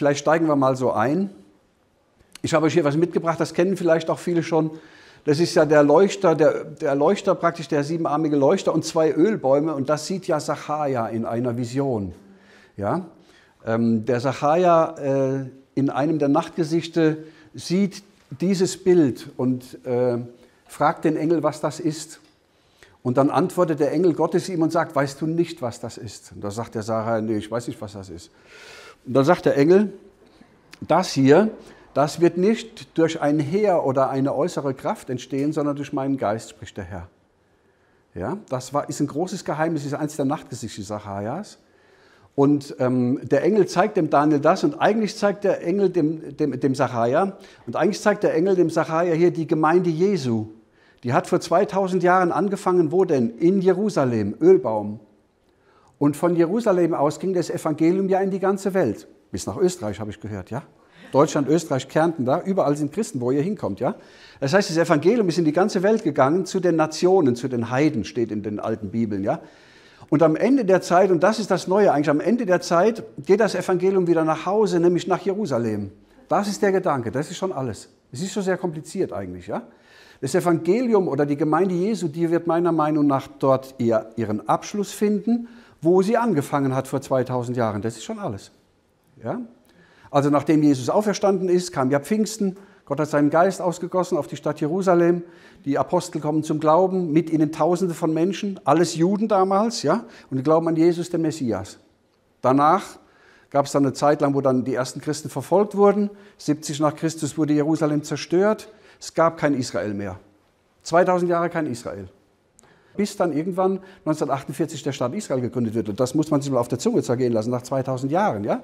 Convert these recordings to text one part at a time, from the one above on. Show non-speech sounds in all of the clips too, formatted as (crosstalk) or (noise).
Vielleicht steigen wir mal so ein. Ich habe euch hier was mitgebracht, das kennen vielleicht auch viele schon. Das ist ja der Leuchter, der, der Leuchter praktisch, der siebenarmige Leuchter und zwei Ölbäume. Und das sieht ja Sacharja in einer Vision. Ja? Ähm, der Sacharja äh, in einem der Nachtgesichte sieht dieses Bild und äh, fragt den Engel, was das ist. Und dann antwortet der Engel Gottes ihm und sagt, weißt du nicht, was das ist? Und da sagt der Sarah, nee, ich weiß nicht, was das ist. Und dann sagt der Engel, das hier das wird nicht durch ein Heer oder eine äußere Kraft entstehen, sondern durch meinen Geist, spricht der Herr. Ja, das war, ist ein großes Geheimnis, ist eines der Nachtgesichter Sachajas. Und ähm, der Engel zeigt dem Daniel das und eigentlich zeigt der Engel dem, dem, dem Sachaja und eigentlich zeigt der Engel dem Sachaja hier die Gemeinde Jesu. Die hat vor 2000 Jahren angefangen, wo denn? In Jerusalem, Ölbaum. Und von Jerusalem aus ging das Evangelium ja in die ganze Welt. Bis nach Österreich, habe ich gehört, ja? Deutschland, Österreich, Kärnten, da, überall sind Christen, wo ihr hinkommt, ja. Das heißt, das Evangelium ist in die ganze Welt gegangen, zu den Nationen, zu den Heiden, steht in den alten Bibeln, ja. Und am Ende der Zeit, und das ist das Neue eigentlich, am Ende der Zeit geht das Evangelium wieder nach Hause, nämlich nach Jerusalem. Das ist der Gedanke, das ist schon alles. Es ist schon sehr kompliziert eigentlich, ja. Das Evangelium oder die Gemeinde Jesu, die wird meiner Meinung nach dort eher ihren Abschluss finden, wo sie angefangen hat vor 2000 Jahren. Das ist schon alles. Ja? Also nachdem Jesus auferstanden ist, kam ja Pfingsten. Gott hat seinen Geist ausgegossen auf die Stadt Jerusalem. Die Apostel kommen zum Glauben, mit ihnen Tausende von Menschen, alles Juden damals, ja, und die glauben an Jesus, den Messias. Danach gab es dann eine Zeit lang, wo dann die ersten Christen verfolgt wurden. 70 nach Christus wurde Jerusalem zerstört. Es gab kein Israel mehr. 2000 Jahre kein Israel. Bis dann irgendwann 1948 der Staat Israel gegründet wird. Und das muss man sich mal auf der Zunge zergehen lassen, nach 2000 Jahren. Ja?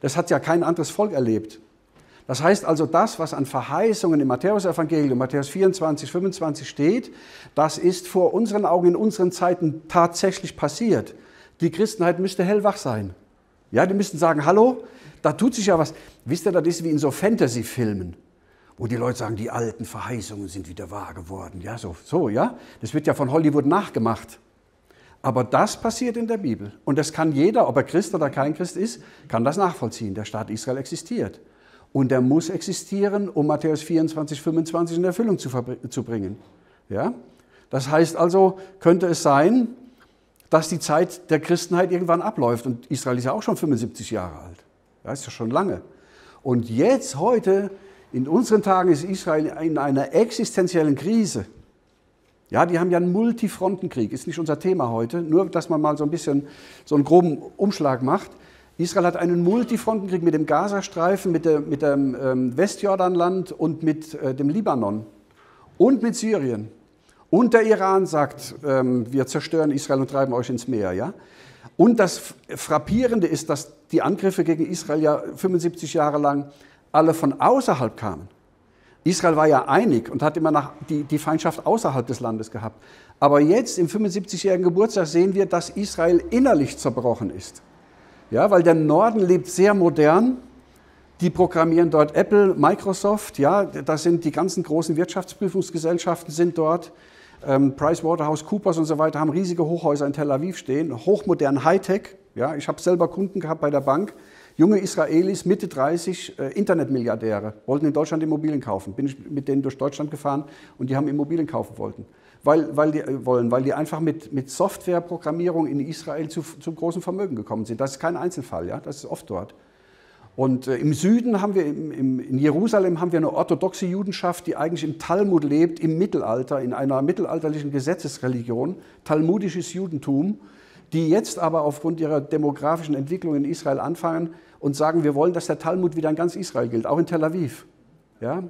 Das hat ja kein anderes Volk erlebt. Das heißt also, das, was an Verheißungen im Matthäusevangelium, Matthäus 24, 25 steht, das ist vor unseren Augen in unseren Zeiten tatsächlich passiert. Die Christenheit müsste hellwach sein. Ja, die müssten sagen, hallo, da tut sich ja was. Wisst ihr, das ist wie in so Fantasy-Filmen, wo die Leute sagen, die alten Verheißungen sind wieder wahr geworden. Ja, so, so, ja. Das wird ja von Hollywood nachgemacht. Aber das passiert in der Bibel. Und das kann jeder, ob er Christ oder kein Christ ist, kann das nachvollziehen. Der Staat Israel existiert. Und er muss existieren, um Matthäus 24, 25 in Erfüllung zu, zu bringen. Ja? Das heißt also, könnte es sein, dass die Zeit der Christenheit irgendwann abläuft. Und Israel ist ja auch schon 75 Jahre alt. Das ist ja schon lange. Und jetzt, heute, in unseren Tagen ist Israel in einer existenziellen Krise. Ja, die haben ja einen Multifrontenkrieg, ist nicht unser Thema heute, nur dass man mal so ein bisschen so einen groben Umschlag macht. Israel hat einen Multifrontenkrieg mit dem Gazastreifen, mit, der, mit dem ähm, Westjordanland und mit äh, dem Libanon und mit Syrien. Und der Iran sagt, ähm, wir zerstören Israel und treiben euch ins Meer. Ja? Und das Frappierende ist, dass die Angriffe gegen Israel ja 75 Jahre lang alle von außerhalb kamen. Israel war ja einig und hat immer nach die, die Feindschaft außerhalb des Landes gehabt. Aber jetzt im 75-jährigen Geburtstag sehen wir, dass Israel innerlich zerbrochen ist. Ja, weil der Norden lebt sehr modern. Die programmieren dort Apple, Microsoft, ja, das sind die ganzen großen Wirtschaftsprüfungsgesellschaften sind dort. Ähm, PricewaterhouseCoopers und so weiter haben riesige Hochhäuser in Tel Aviv stehen, hochmodern Hightech. Ja, ich habe selber Kunden gehabt bei der Bank, Junge Israelis, Mitte 30, äh, Internetmilliardäre, wollten in Deutschland Immobilien kaufen. Bin ich mit denen durch Deutschland gefahren und die haben Immobilien kaufen wollten. Weil, weil die, äh, wollen, weil die einfach mit, mit Softwareprogrammierung in Israel zu, zu großem Vermögen gekommen sind. Das ist kein Einzelfall, ja? das ist oft dort. Und äh, im Süden haben wir, im, im, in Jerusalem haben wir eine orthodoxe Judenschaft, die eigentlich im Talmud lebt, im Mittelalter, in einer mittelalterlichen Gesetzesreligion, talmudisches Judentum, die jetzt aber aufgrund ihrer demografischen Entwicklung in Israel anfangen, und sagen, wir wollen, dass der Talmud wieder in ganz Israel gilt, auch in Tel Aviv. Ja?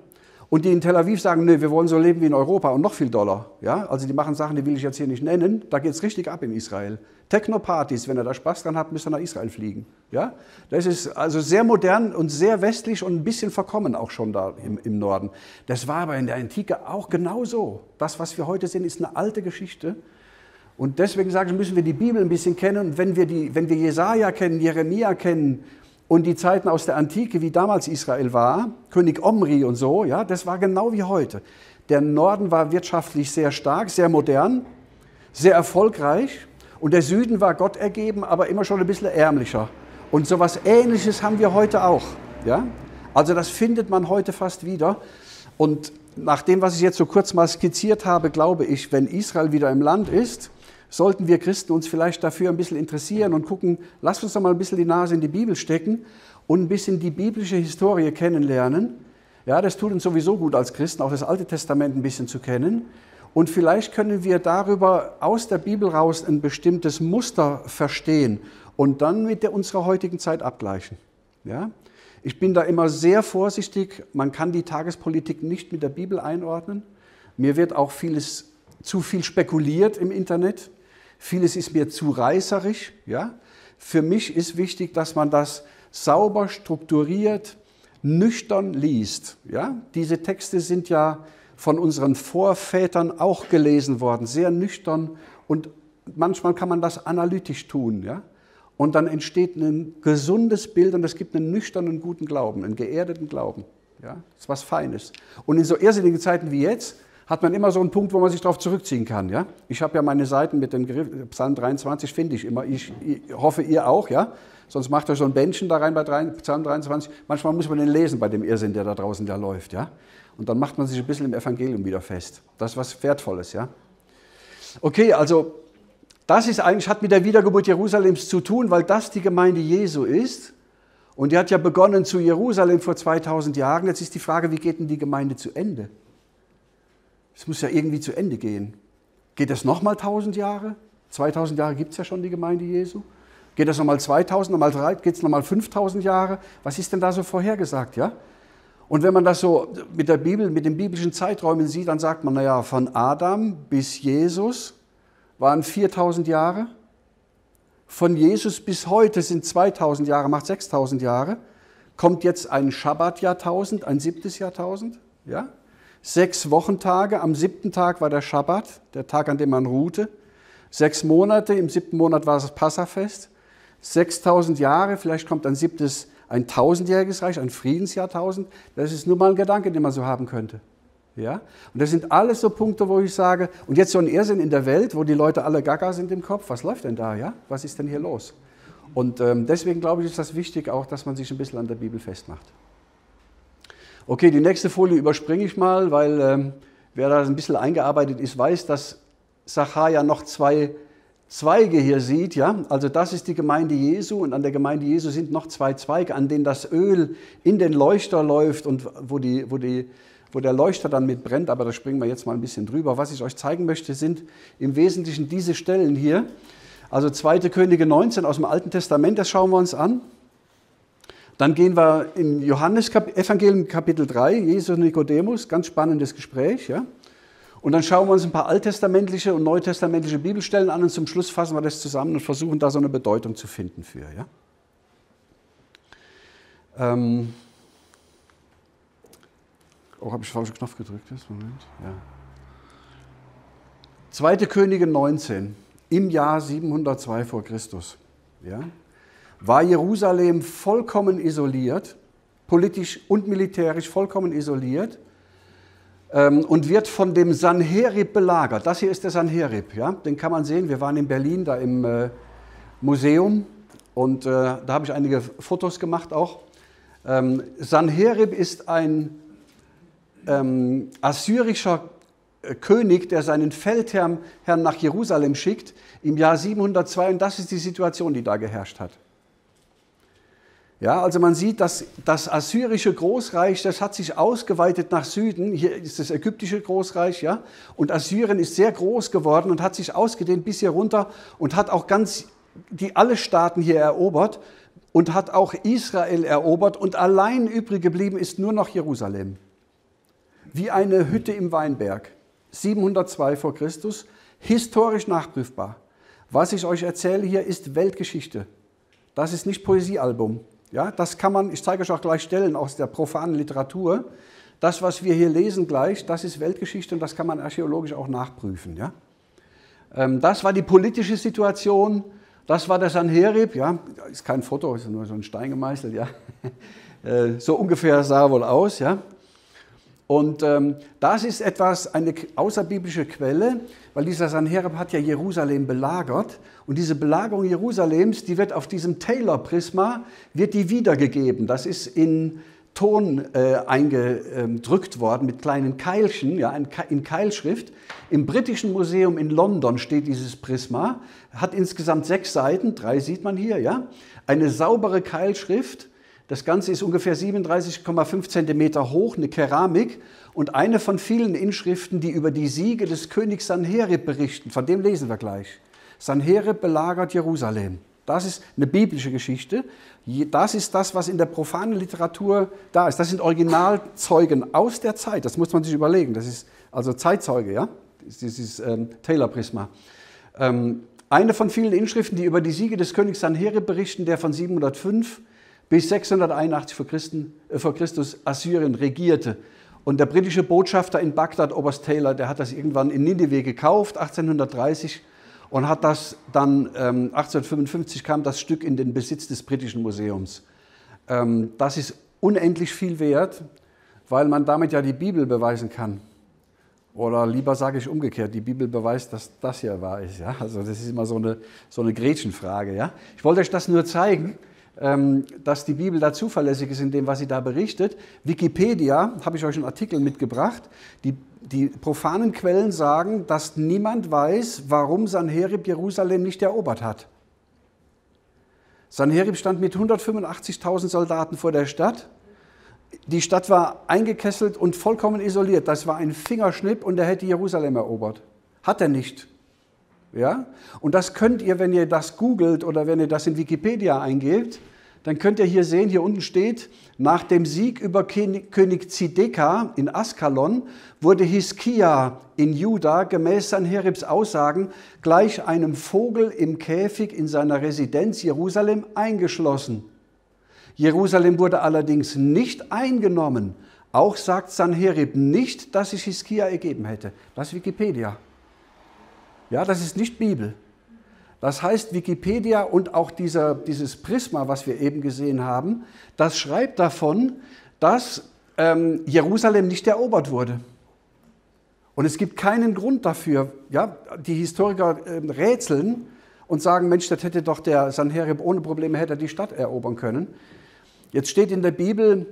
Und die in Tel Aviv sagen, nee, wir wollen so leben wie in Europa und noch viel doller. Ja? Also die machen Sachen, die will ich jetzt hier nicht nennen. Da geht es richtig ab in Israel. Techno-Partys, wenn ihr da Spaß dran habt, müsst ihr nach Israel fliegen. Ja? Das ist also sehr modern und sehr westlich und ein bisschen verkommen auch schon da im, im Norden. Das war aber in der Antike auch genauso. Das, was wir heute sehen, ist eine alte Geschichte. Und deswegen sage ich, müssen wir die Bibel ein bisschen kennen. Und wenn wir, die, wenn wir Jesaja kennen, Jeremia kennen, und die Zeiten aus der Antike, wie damals Israel war, König Omri und so, ja, das war genau wie heute. Der Norden war wirtschaftlich sehr stark, sehr modern, sehr erfolgreich und der Süden war Gott ergeben, aber immer schon ein bisschen ärmlicher. Und so etwas Ähnliches haben wir heute auch. Ja? Also das findet man heute fast wieder. Und nach dem, was ich jetzt so kurz mal skizziert habe, glaube ich, wenn Israel wieder im Land ist, sollten wir Christen uns vielleicht dafür ein bisschen interessieren und gucken, lass uns doch mal ein bisschen die Nase in die Bibel stecken und ein bisschen die biblische Historie kennenlernen. Ja, das tut uns sowieso gut als Christen, auch das Alte Testament ein bisschen zu kennen. Und vielleicht können wir darüber aus der Bibel raus ein bestimmtes Muster verstehen und dann mit der unserer heutigen Zeit abgleichen. Ja? Ich bin da immer sehr vorsichtig. Man kann die Tagespolitik nicht mit der Bibel einordnen. Mir wird auch vieles zu viel spekuliert im Internet. Vieles ist mir zu reißerisch. Ja? Für mich ist wichtig, dass man das sauber, strukturiert, nüchtern liest. Ja? Diese Texte sind ja von unseren Vorvätern auch gelesen worden, sehr nüchtern und manchmal kann man das analytisch tun. Ja? Und dann entsteht ein gesundes Bild und es gibt einen nüchternen, guten Glauben, einen geerdeten Glauben. Ja, das ist was Feines. Und in so irrsinnigen Zeiten wie jetzt hat man immer so einen Punkt, wo man sich darauf zurückziehen kann. Ja? Ich habe ja meine Seiten mit dem Griff, Psalm 23 finde ich immer. Ich, ich, hoffe, ihr auch. Ja? Sonst macht euch so ein Bändchen da rein bei Psalm 23. Manchmal muss man den lesen bei dem Irrsinn, der da draußen da läuft. Ja? Und dann macht man sich ein bisschen im Evangelium wieder fest. Das ist was Wertvolles. Ja? Okay, also das ist eigentlich, hat mit der Wiedergeburt Jerusalems zu tun, weil das die Gemeinde Jesu ist. Und die hat ja begonnen zu Jerusalem vor 2000 Jahren. Jetzt ist die Frage, wie geht denn die Gemeinde zu Ende? Es muss ja irgendwie zu Ende gehen. Geht das nochmal 1000 Jahre? 2000 Jahre gibt es ja schon die Gemeinde Jesu. Geht das nochmal 2000, nochmal 3, geht es nochmal 5000 Jahre? Was ist denn da so vorhergesagt, ja? Und wenn man das so mit der Bibel, mit den biblischen Zeiträumen sieht, dann sagt man, naja, von Adam bis Jesus waren 4000 Jahre. Von Jesus bis heute sind 2000 Jahre, macht 6000 Jahre. Kommt jetzt ein Schabbat-Jahrtausend, ein siebtes Jahrtausend. Ja? Sechs Wochentage, am siebten Tag war der Schabbat, der Tag, an dem man ruhte. Sechs Monate, im siebten Monat war das Passafest. 6000 Jahre, vielleicht kommt ein siebtes, ein tausendjähriges Reich, ein Friedensjahrtausend. Das ist nur mal ein Gedanke, den man so haben könnte. Ja? Und das sind alles so Punkte, wo ich sage, und jetzt so ein Irrsinn in der Welt, wo die Leute alle gaga sind im Kopf, was läuft denn da? Ja? Was ist denn hier los? Und ähm, deswegen glaube ich, ist das wichtig auch, dass man sich ein bisschen an der Bibel festmacht. Okay, die nächste Folie überspringe ich mal, weil ähm, wer da ein bisschen eingearbeitet ist, weiß, dass Sacharja noch zwei Zweige hier sieht. Ja? Also das ist die Gemeinde Jesu und an der Gemeinde Jesu sind noch zwei Zweige, an denen das Öl in den Leuchter läuft und wo die, wo die wo der Leuchter dann mit brennt, aber da springen wir jetzt mal ein bisschen drüber. Was ich euch zeigen möchte, sind im Wesentlichen diese Stellen hier. Also 2. Könige 19 aus dem Alten Testament, das schauen wir uns an. Dann gehen wir in Johannes Evangelium Kapitel 3, Jesus und Nikodemus, ganz spannendes Gespräch. Ja? Und dann schauen wir uns ein paar alttestamentliche und neutestamentliche Bibelstellen an und zum Schluss fassen wir das zusammen und versuchen da so eine Bedeutung zu finden für. Ja? Ähm Oh, habe ich falschen Knopf gedrückt? Jetzt? Moment. Ja. 2. Könige 19, im Jahr 702 vor Christus, ja, war Jerusalem vollkommen isoliert, politisch und militärisch vollkommen isoliert ähm, und wird von dem Sanherib belagert. Das hier ist der Sanherib, ja, den kann man sehen. Wir waren in Berlin, da im äh, Museum und äh, da habe ich einige Fotos gemacht auch. Ähm, Sanherib ist ein ähm, assyrischer äh, König, der seinen Feldherrn Herrn nach Jerusalem schickt, im Jahr 702. Und das ist die Situation, die da geherrscht hat. Ja, also man sieht, dass das assyrische Großreich, das hat sich ausgeweitet nach Süden. Hier ist das ägyptische Großreich, ja. Und Assyrien ist sehr groß geworden und hat sich ausgedehnt bis hier runter und hat auch ganz die alle Staaten hier erobert und hat auch Israel erobert und allein übrig geblieben ist nur noch Jerusalem wie eine Hütte im Weinberg. 702 vor Christus, historisch nachprüfbar. Was ich euch erzähle hier ist Weltgeschichte. Das ist nicht Poesiealbum. Ja, das kann man, ich zeige euch auch gleich Stellen aus der profanen Literatur. Das, was wir hier lesen gleich, das ist Weltgeschichte und das kann man archäologisch auch nachprüfen. Ja? Ähm, das war die politische Situation, das war der Sanherib, ja, ist kein Foto, ist nur so ein Stein gemeißelt, ja. (laughs) Äh, so ungefähr sah er wohl aus, ja. Und ähm, das ist etwas, eine außerbiblische Quelle, weil dieser Sanherib hat ja Jerusalem belagert. Und diese Belagerung Jerusalems, die wird auf diesem Taylor-Prisma, wird die wiedergegeben. Das ist in Ton äh, eingedrückt worden mit kleinen Keilchen, ja, in Keilschrift. Im Britischen Museum in London steht dieses Prisma, hat insgesamt sechs Seiten, drei sieht man hier, ja, eine saubere Keilschrift das Ganze ist ungefähr 37,5 Zentimeter hoch, eine Keramik und eine von vielen Inschriften, die über die Siege des Königs Sanherib berichten. Von dem lesen wir gleich. Sanherib belagert Jerusalem. Das ist eine biblische Geschichte. Das ist das, was in der profanen Literatur da ist. Das sind Originalzeugen aus der Zeit. Das muss man sich überlegen. Das ist also Zeitzeuge, ja? Das ist ähm, Taylor-Prisma. Ähm, eine von vielen Inschriften, die über die Siege des Königs Sanherib berichten, der von 705 bis 681 vor, Christen, äh, vor Christus Assyrien regierte. Und der britische Botschafter in Bagdad, Oberst Taylor, der hat das irgendwann in Nineveh gekauft, 1830, und hat das dann, ähm, 1855 kam das Stück in den Besitz des britischen Museums. Ähm, das ist unendlich viel wert, weil man damit ja die Bibel beweisen kann. Oder lieber sage ich umgekehrt, die Bibel beweist, dass das hier wahr ist. Ja? Also das ist immer so eine, so eine Gretchenfrage. Ja? Ich wollte euch das nur zeigen, dass die Bibel da zuverlässig ist in dem, was sie da berichtet. Wikipedia, habe ich euch einen Artikel mitgebracht, die, die profanen Quellen sagen, dass niemand weiß, warum Sanherib Jerusalem nicht erobert hat. Sanherib stand mit 185.000 Soldaten vor der Stadt. Die Stadt war eingekesselt und vollkommen isoliert. Das war ein Fingerschnipp und er hätte Jerusalem erobert. Hat er nicht. Ja? Und das könnt ihr, wenn ihr das googelt oder wenn ihr das in Wikipedia eingebt, dann könnt ihr hier sehen, hier unten steht, nach dem Sieg über König Zideka in Askalon wurde Hiskia in Juda gemäß Sanheribs Aussagen gleich einem Vogel im Käfig in seiner Residenz Jerusalem eingeschlossen. Jerusalem wurde allerdings nicht eingenommen. Auch sagt Sanherib nicht, dass sich Hiskia ergeben hätte. Das ist Wikipedia. Ja, das ist nicht Bibel. Das heißt, Wikipedia und auch dieser, dieses Prisma, was wir eben gesehen haben, das schreibt davon, dass ähm, Jerusalem nicht erobert wurde. Und es gibt keinen Grund dafür. Ja? Die Historiker äh, rätseln und sagen, Mensch, das hätte doch der Sanherib ohne Probleme hätte die Stadt erobern können. Jetzt steht in der Bibel,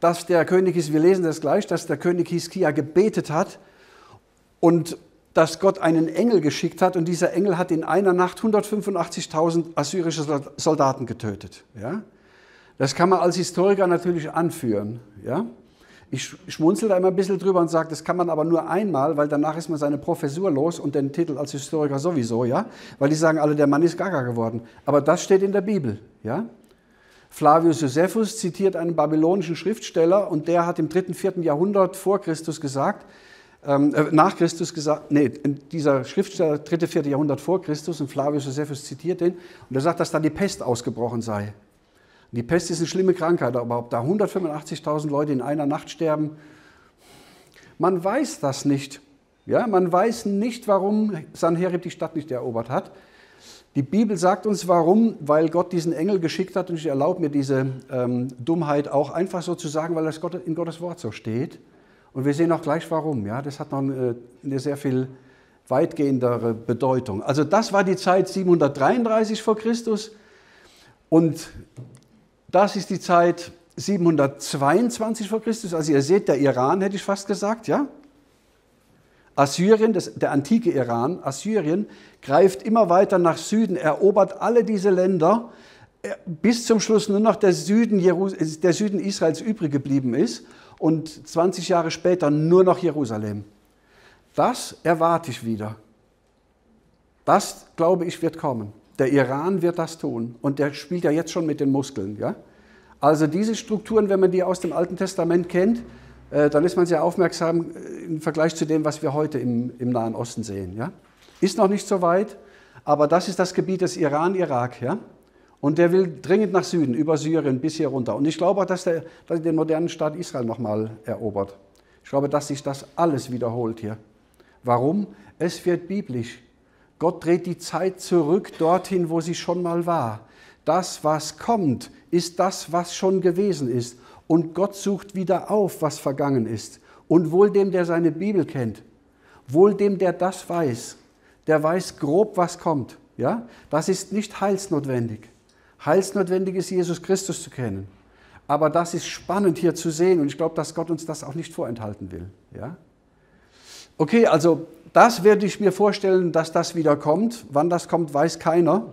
dass der König, wir lesen das gleich, dass der König Hiskia gebetet hat und dass Gott einen Engel geschickt hat und dieser Engel hat in einer Nacht 185.000 assyrische Soldaten getötet. Ja? Das kann man als Historiker natürlich anführen. Ja? Ich schmunzel da immer ein bisschen drüber und sage, das kann man aber nur einmal, weil danach ist man seine Professur los und den Titel als Historiker sowieso, ja? Weil die sagen alle, der Mann ist gaga geworden. Aber das steht in der Bibel, ja? Flavius Josephus zitiert einen babylonischen Schriftsteller und der hat im dritten, vierten Jahrhundert vor Christus gesagt, nach Christus gesagt, nee, dieser Schriftsteller, dritte, vierte Jahrhundert vor Christus, und Flavius Josephus zitiert den, und er sagt, dass da die Pest ausgebrochen sei. Die Pest ist eine schlimme Krankheit, aber ob da 185.000 Leute in einer Nacht sterben, man weiß das nicht. Ja, man weiß nicht, warum Sanherib die Stadt nicht erobert hat. Die Bibel sagt uns warum, weil Gott diesen Engel geschickt hat und ich erlaube mir diese ähm, Dummheit auch einfach so zu sagen, weil das in Gottes Wort so steht. Und wir sehen auch gleich warum. Ja? Das hat noch eine, eine sehr viel weitgehendere Bedeutung. Also das war die Zeit 733 vor Christus und das ist die Zeit 722 vor Christus. Also ihr seht, der Iran hätte ich fast gesagt, ja? Assyrien, das, der antike Iran, Assyrien, greift immer weiter nach Süden, erobert alle diese Länder, äh, bis zum Schluss nur noch der Süden, der Süden Israels übrig geblieben ist und 20 Jahre später nur noch Jerusalem. Das erwarte ich wieder. Das, glaube ich, wird kommen. Der Iran wird das tun und der spielt ja jetzt schon mit den Muskeln. Ja? Also diese Strukturen, wenn man die aus dem Alten Testament kennt, äh, dann ist man sehr aufmerksam äh, im Vergleich zu dem, was wir heute im, im Nahen Osten sehen. Ja? Ist noch nicht so weit, aber das ist das Gebiet des Iran-Irak. Ja? Und der will dringend nach Süden, über Syrien bis hier runter. Und ich glaube auch, dass, der, dass er den modernen Staat Israel nochmal erobert. Ich glaube, dass sich das alles wiederholt hier. Warum? Es wird biblisch. Gott dreht die Zeit zurück dorthin, wo sie schon mal war. Das, was kommt, ist das, was schon gewesen ist. Und Gott sucht wieder auf, was vergangen ist. Und wohl dem, der seine Bibel kennt, wohl dem, der das weiß, der weiß grob, was kommt. Ja? Das ist nicht heilsnotwendig. Heilsnotwendig ist, Jesus Christus zu kennen. Aber das ist spannend hier zu sehen und ich glaube, dass Gott uns das auch nicht vorenthalten will. Ja? Okay, also das werde ich mir vorstellen, dass das wieder kommt. Wann das kommt, weiß keiner.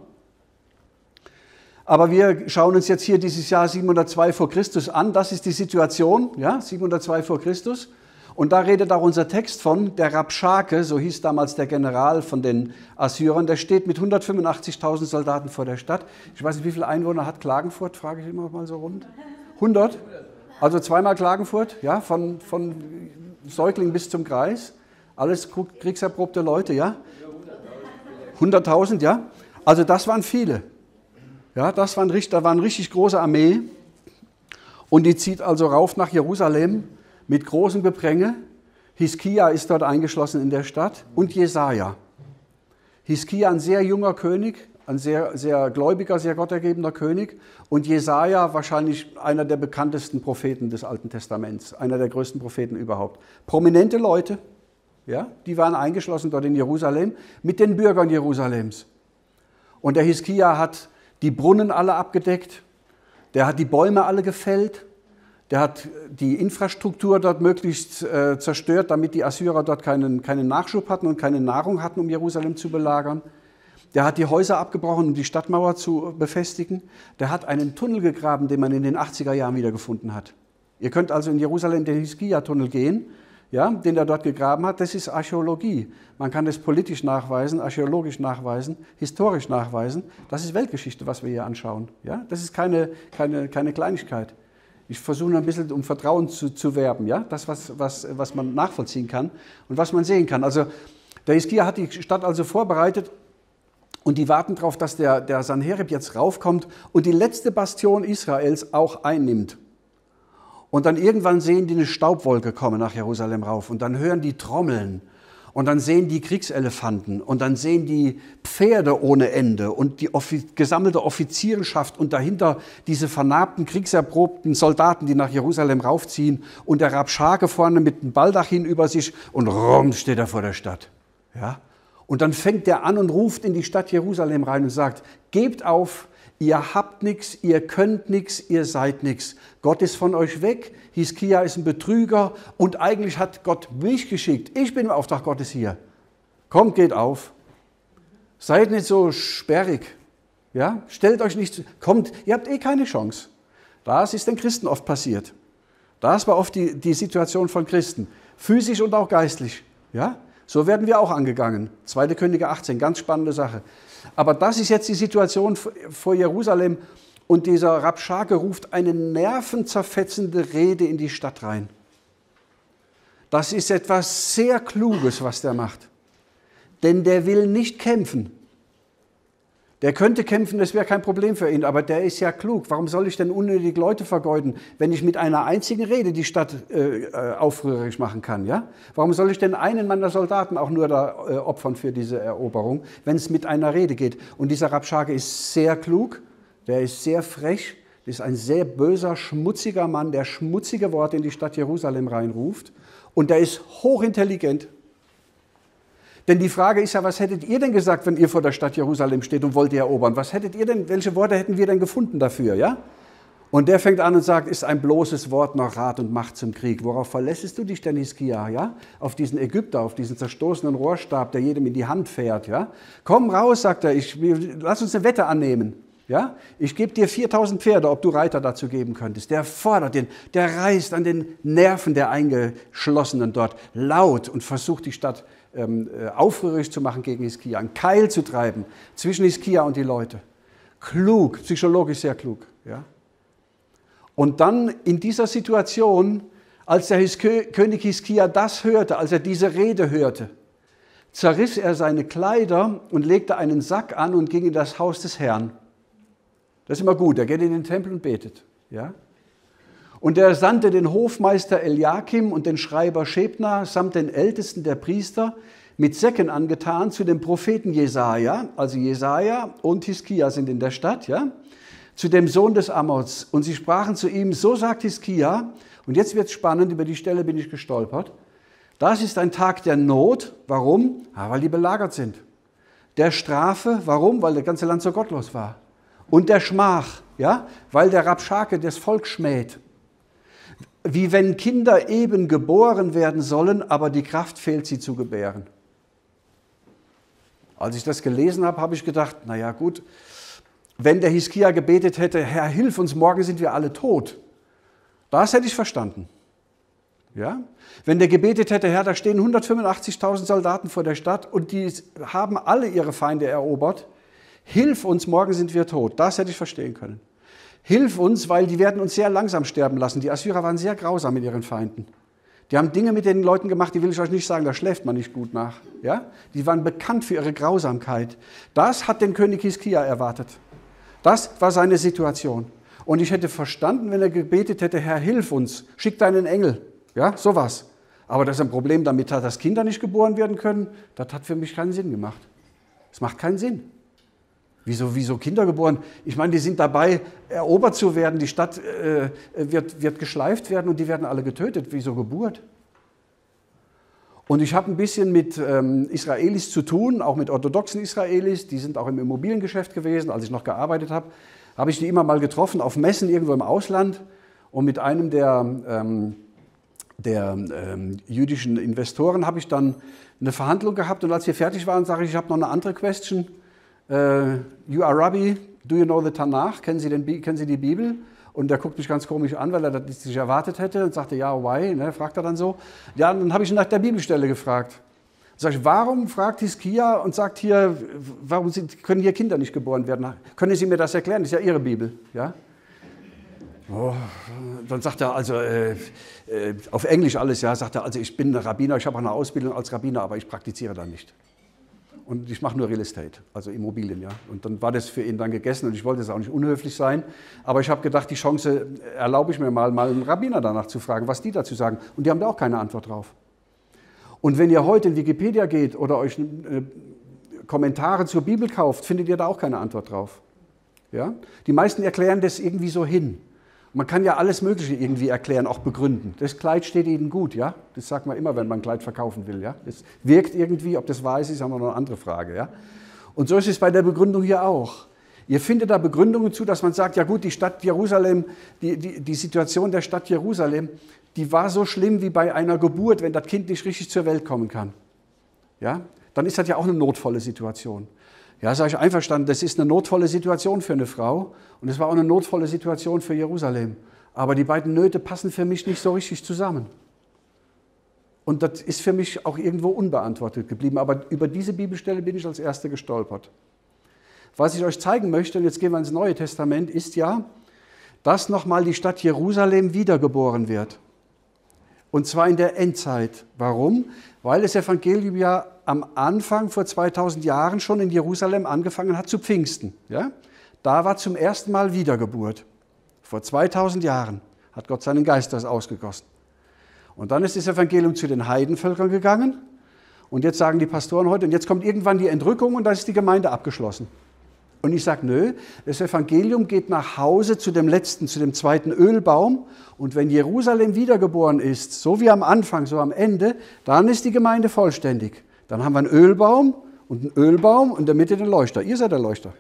Aber wir schauen uns jetzt hier dieses Jahr 702 vor Christus an. Das ist die Situation, ja, 702 vor Christus. Und da redet auch unser Text von der Rabschake, so hieß damals der General von den Assyrern, der steht mit 185.000 Soldaten vor der Stadt. Ich weiß nicht, wie viele Einwohner hat Klagenfurt, frage ich immer mal so rund. 100? Also zweimal Klagenfurt, ja, von, von Säugling bis zum Kreis. Alles kriegserprobte Leute, ja? 100.000, ja? Also das waren viele. Ja, das waren, da war eine richtig große Armee. Und die zieht also rauf nach Jerusalem mit großem Gepränge. Hiskia ist dort eingeschlossen in der Stadt und Jesaja. Hiskia, ein sehr junger König, ein sehr, sehr gläubiger, sehr gottergebender König. Und Jesaja, wahrscheinlich einer der bekanntesten Propheten des Alten Testaments, einer der größten Propheten überhaupt. Prominente Leute, ja, die waren eingeschlossen dort in Jerusalem mit den Bürgern Jerusalems. Und der Hiskia hat die Brunnen alle abgedeckt, der hat die Bäume alle gefällt, der hat die Infrastruktur dort möglichst äh, zerstört, damit die Assyrer dort keinen, keinen Nachschub hatten und keine Nahrung hatten, um Jerusalem zu belagern. Der hat die Häuser abgebrochen, um die Stadtmauer zu befestigen. Der hat einen Tunnel gegraben, den man in den 80er Jahren wiedergefunden hat. Ihr könnt also in Jerusalem den Hiskia-Tunnel gehen ja, den er dort gegraben hat, das ist Archäologie. Man kann das politisch nachweisen, archäologisch nachweisen, historisch nachweisen. Das ist Weltgeschichte, was wir hier anschauen. Ja, das ist keine, keine, keine Kleinigkeit. Ich versuche ein bisschen um Vertrauen zu, zu werben, ja, das, was, was, was man nachvollziehen kann und was man sehen kann. Also der Hiskia hat die Stadt also vorbereitet und die warten darauf, dass der, der Sanherib jetzt raufkommt und die letzte Bastion Israels auch einnimmt. Und dann irgendwann sehen die eine Staubwolke kommen nach Jerusalem rauf und dann hören die Trommeln und dann sehen die Kriegselefanten und dann sehen die Pferde ohne Ende und die Offi gesammelte Offizierenschaft und dahinter diese vernarbten, kriegserprobten Soldaten, die nach Jerusalem raufziehen und der Rabschake vorne mit dem Baldachin über sich und rum steht er vor der Stadt. Ja? Und dann fängt er an und ruft in die Stadt Jerusalem rein und sagt, gebt auf, ihr habt nichts, ihr könnt nichts, ihr seid nichts. Gott ist von euch weg, Hiskia ist ein Betrüger und eigentlich hat Gott mich geschickt. Ich bin im Auftrag Gottes hier. Kommt, geht auf. Seid nicht so sperrig. Ja? Stellt euch nicht, kommt, ihr habt eh keine Chance. Das ist den Christen oft passiert. Das war oft die, die Situation von Christen, physisch und auch geistlich. Ja? So werden wir auch angegangen. 2. Könige 18, ganz spannende Sache. Aber das ist jetzt die Situation vor Jerusalem und dieser Rabschake ruft eine nervenzerfetzende Rede in die Stadt rein. Das ist etwas sehr Kluges, was der macht. Denn der will nicht kämpfen. Der könnte kämpfen, das wäre kein Problem für ihn, aber der ist ja klug. Warum soll ich denn unnötig Leute vergeuden, wenn ich mit einer einzigen Rede die Stadt äh, äh, aufrührerisch machen kann? Ja? Warum soll ich denn einen meiner Soldaten auch nur da äh, opfern für diese Eroberung, wenn es mit einer Rede geht? Und dieser Rabschake ist sehr klug, der ist sehr frech, das ist ein sehr böser, schmutziger Mann, der schmutzige Worte in die Stadt Jerusalem reinruft. Und der ist hochintelligent, denn die Frage ist ja, was hättet ihr denn gesagt, wenn ihr vor der Stadt Jerusalem steht und wollt ihr erobern? Was hättet ihr denn, welche Worte hätten wir denn gefunden dafür, ja? Und der fängt an und sagt, ist ein bloßes Wort noch Rat und Macht zum Krieg. Worauf verlässest du dich denn, Hiskia, ja? Auf diesen Ägypter, auf diesen zerstoßenen Rohrstab, der jedem in die Hand fährt, ja? Komm raus, sagt er, ich, lass uns eine Wette annehmen. Ja? Ich gebe dir 4000 Pferde, ob du Reiter dazu geben könntest. Der fordert den, der reißt an den Nerven der Eingeschlossenen dort laut und versucht die Stadt ähm, äh, aufrührig zu machen gegen Hiskia, einen Keil zu treiben zwischen Hiskia und die Leute. Klug, psychologisch sehr klug. Ja? Und dann in dieser Situation, als der König Hiskia das hörte, als er diese Rede hörte, zerriss er seine Kleider und legte einen Sack an und ging in das Haus des Herrn. Das ist immer gut, er geht in den Tempel und betet. Ja? Und er sandte den Hofmeister Eliakim und den Schreiber Schebna samt den Ältesten der Priester mit Säcken angetan zu dem Propheten Jesaja. Also Jesaja und Hiskia sind in der Stadt, ja, zu dem Sohn des Amos. Und sie sprachen zu ihm, so sagt Hiskia, und jetzt wird spannend, über die Stelle bin ich gestolpert. Das ist ein Tag der Not. Warum? Ja, weil die belagert sind. Der Strafe, warum? Weil das ganze Land so gottlos war. Und der Schmach, ja? weil der Rabschake das Volk schmäht. Wie wenn Kinder eben geboren werden sollen, aber die Kraft fehlt, sie zu gebären. Als ich das gelesen habe, habe ich gedacht, naja gut, wenn der Hiskia gebetet hätte, Herr, hilf uns, morgen sind wir alle tot. Das hätte ich verstanden. Ja? Wenn der gebetet hätte, Herr, da stehen 185.000 Soldaten vor der Stadt und die haben alle ihre Feinde erobert, hilf uns, morgen sind wir tot. Das hätte ich verstehen können. Hilf uns, weil die werden uns sehr langsam sterben lassen. Die Assyrer waren sehr grausam mit ihren Feinden. Die haben Dinge mit den Leuten gemacht, die will ich euch nicht sagen, da schläft man nicht gut nach. Ja? Die waren bekannt für ihre Grausamkeit. Das hat den König Hiskia erwartet. Das war seine Situation. Und ich hätte verstanden, wenn er gebetet hätte, Herr, hilf uns, schick deinen Engel. Ja, sowas. Aber dass er ein Problem damit hat, dass Kinder nicht geboren werden können, das hat für mich keinen Sinn gemacht. Es macht keinen Sinn. Wieso, wieso Kinder geboren? Ich meine, die sind dabei, erobert zu werden. Die Stadt äh, wird, wird geschleift werden und die werden alle getötet. Wieso Geburt? Und ich habe ein bisschen mit ähm, Israelis zu tun, auch mit orthodoxen Israelis. Die sind auch im Immobiliengeschäft gewesen, als ich noch gearbeitet habe habe ich die immer mal getroffen auf Messen irgendwo im Ausland und mit einem der, ähm, der ähm, jüdischen Investoren habe ich dann eine Verhandlung gehabt und als wir fertig waren, sage ich, ich habe noch eine andere Question. Uh, you are Rabbi, do you know the Tanakh? Kennen Sie, den, kennen Sie die Bibel? Und der guckt mich ganz komisch an, weil er das nicht erwartet hätte und sagte, ja, why? Ne, fragt er dann so. Ja, dann habe ich ihn nach der Bibelstelle gefragt. Sag ich, warum fragt Hiskia und sagt hier, warum können hier Kinder nicht geboren werden? Können Sie mir das erklären? Das ist ja Ihre Bibel. Ja? Oh, dann sagt er also äh, äh, auf Englisch alles, ja, sagt er, also ich bin Rabbiner, ich habe eine Ausbildung als Rabbiner, aber ich praktiziere da nicht. Und ich mache nur Real Estate, also Immobilien, ja. Und dann war das für ihn dann gegessen und ich wollte es auch nicht unhöflich sein, aber ich habe gedacht, die Chance erlaube ich mir mal, mal einen Rabbiner danach zu fragen, was die dazu sagen. Und die haben da auch keine Antwort drauf. Und wenn ihr heute in Wikipedia geht oder euch äh, Kommentare zur Bibel kauft, findet ihr da auch keine Antwort drauf. Ja? Die meisten erklären das irgendwie so hin. Man kann ja alles Mögliche irgendwie erklären, auch begründen. Das Kleid steht Ihnen gut, ja? Das sagt man immer, wenn man ein Kleid verkaufen will, ja? Das wirkt irgendwie, ob das weiß ist, haben wir noch eine andere Frage, ja? Und so ist es bei der Begründung hier auch. Ihr findet da Begründungen zu, dass man sagt, ja gut, die Stadt Jerusalem, die, die, die Situation der Stadt Jerusalem, die war so schlimm wie bei einer Geburt, wenn das Kind nicht richtig zur Welt kommen kann. Ja, dann ist das ja auch eine notvolle Situation. Ja, sage ich einverstanden, das ist eine notvolle Situation für eine Frau und es war auch eine notvolle Situation für Jerusalem. Aber die beiden Nöte passen für mich nicht so richtig zusammen. Und das ist für mich auch irgendwo unbeantwortet geblieben. Aber über diese Bibelstelle bin ich als Erste gestolpert. Was ich euch zeigen möchte, und jetzt gehen wir ins Neue Testament, ist ja, dass nochmal die Stadt Jerusalem wiedergeboren wird. Und zwar in der Endzeit. Warum? Weil das Evangelium ja am Anfang vor 2000 Jahren schon in Jerusalem angefangen hat zu Pfingsten. Ja? Da war zum ersten Mal Wiedergeburt. Vor 2000 Jahren hat Gott seinen Geist ausgegossen. Und dann ist das Evangelium zu den Heidenvölkern gegangen. Und jetzt sagen die Pastoren heute, und jetzt kommt irgendwann die Entrückung und da ist die Gemeinde abgeschlossen. Und ich sage, nö, das Evangelium geht nach Hause zu dem letzten, zu dem zweiten Ölbaum. Und wenn Jerusalem wiedergeboren ist, so wie am Anfang, so am Ende, dann ist die Gemeinde vollständig. Dann haben wir einen Ölbaum und einen Ölbaum und in der Mitte den Leuchter. Ihr seid der Leuchter.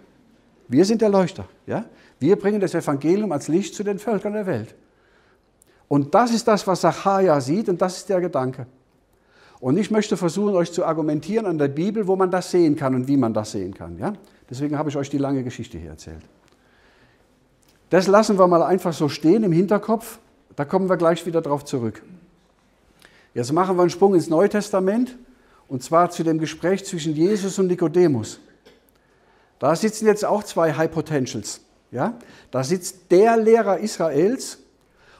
Wir sind der Leuchter. Ja? Wir bringen das Evangelium als Licht zu den Völkern der Welt. Und das ist das, was Sacharja sieht und das ist der Gedanke. Und ich möchte versuchen, euch zu argumentieren an der Bibel, wo man das sehen kann und wie man das sehen kann. Ja? Deswegen habe ich euch die lange Geschichte hier erzählt. Das lassen wir mal einfach so stehen im Hinterkopf. Da kommen wir gleich wieder drauf zurück. Jetzt machen wir einen Sprung ins Neue Testament und zwar zu dem Gespräch zwischen Jesus und Nikodemus. Da sitzen jetzt auch zwei High Potentials. Ja? Da sitzt der Lehrer Israels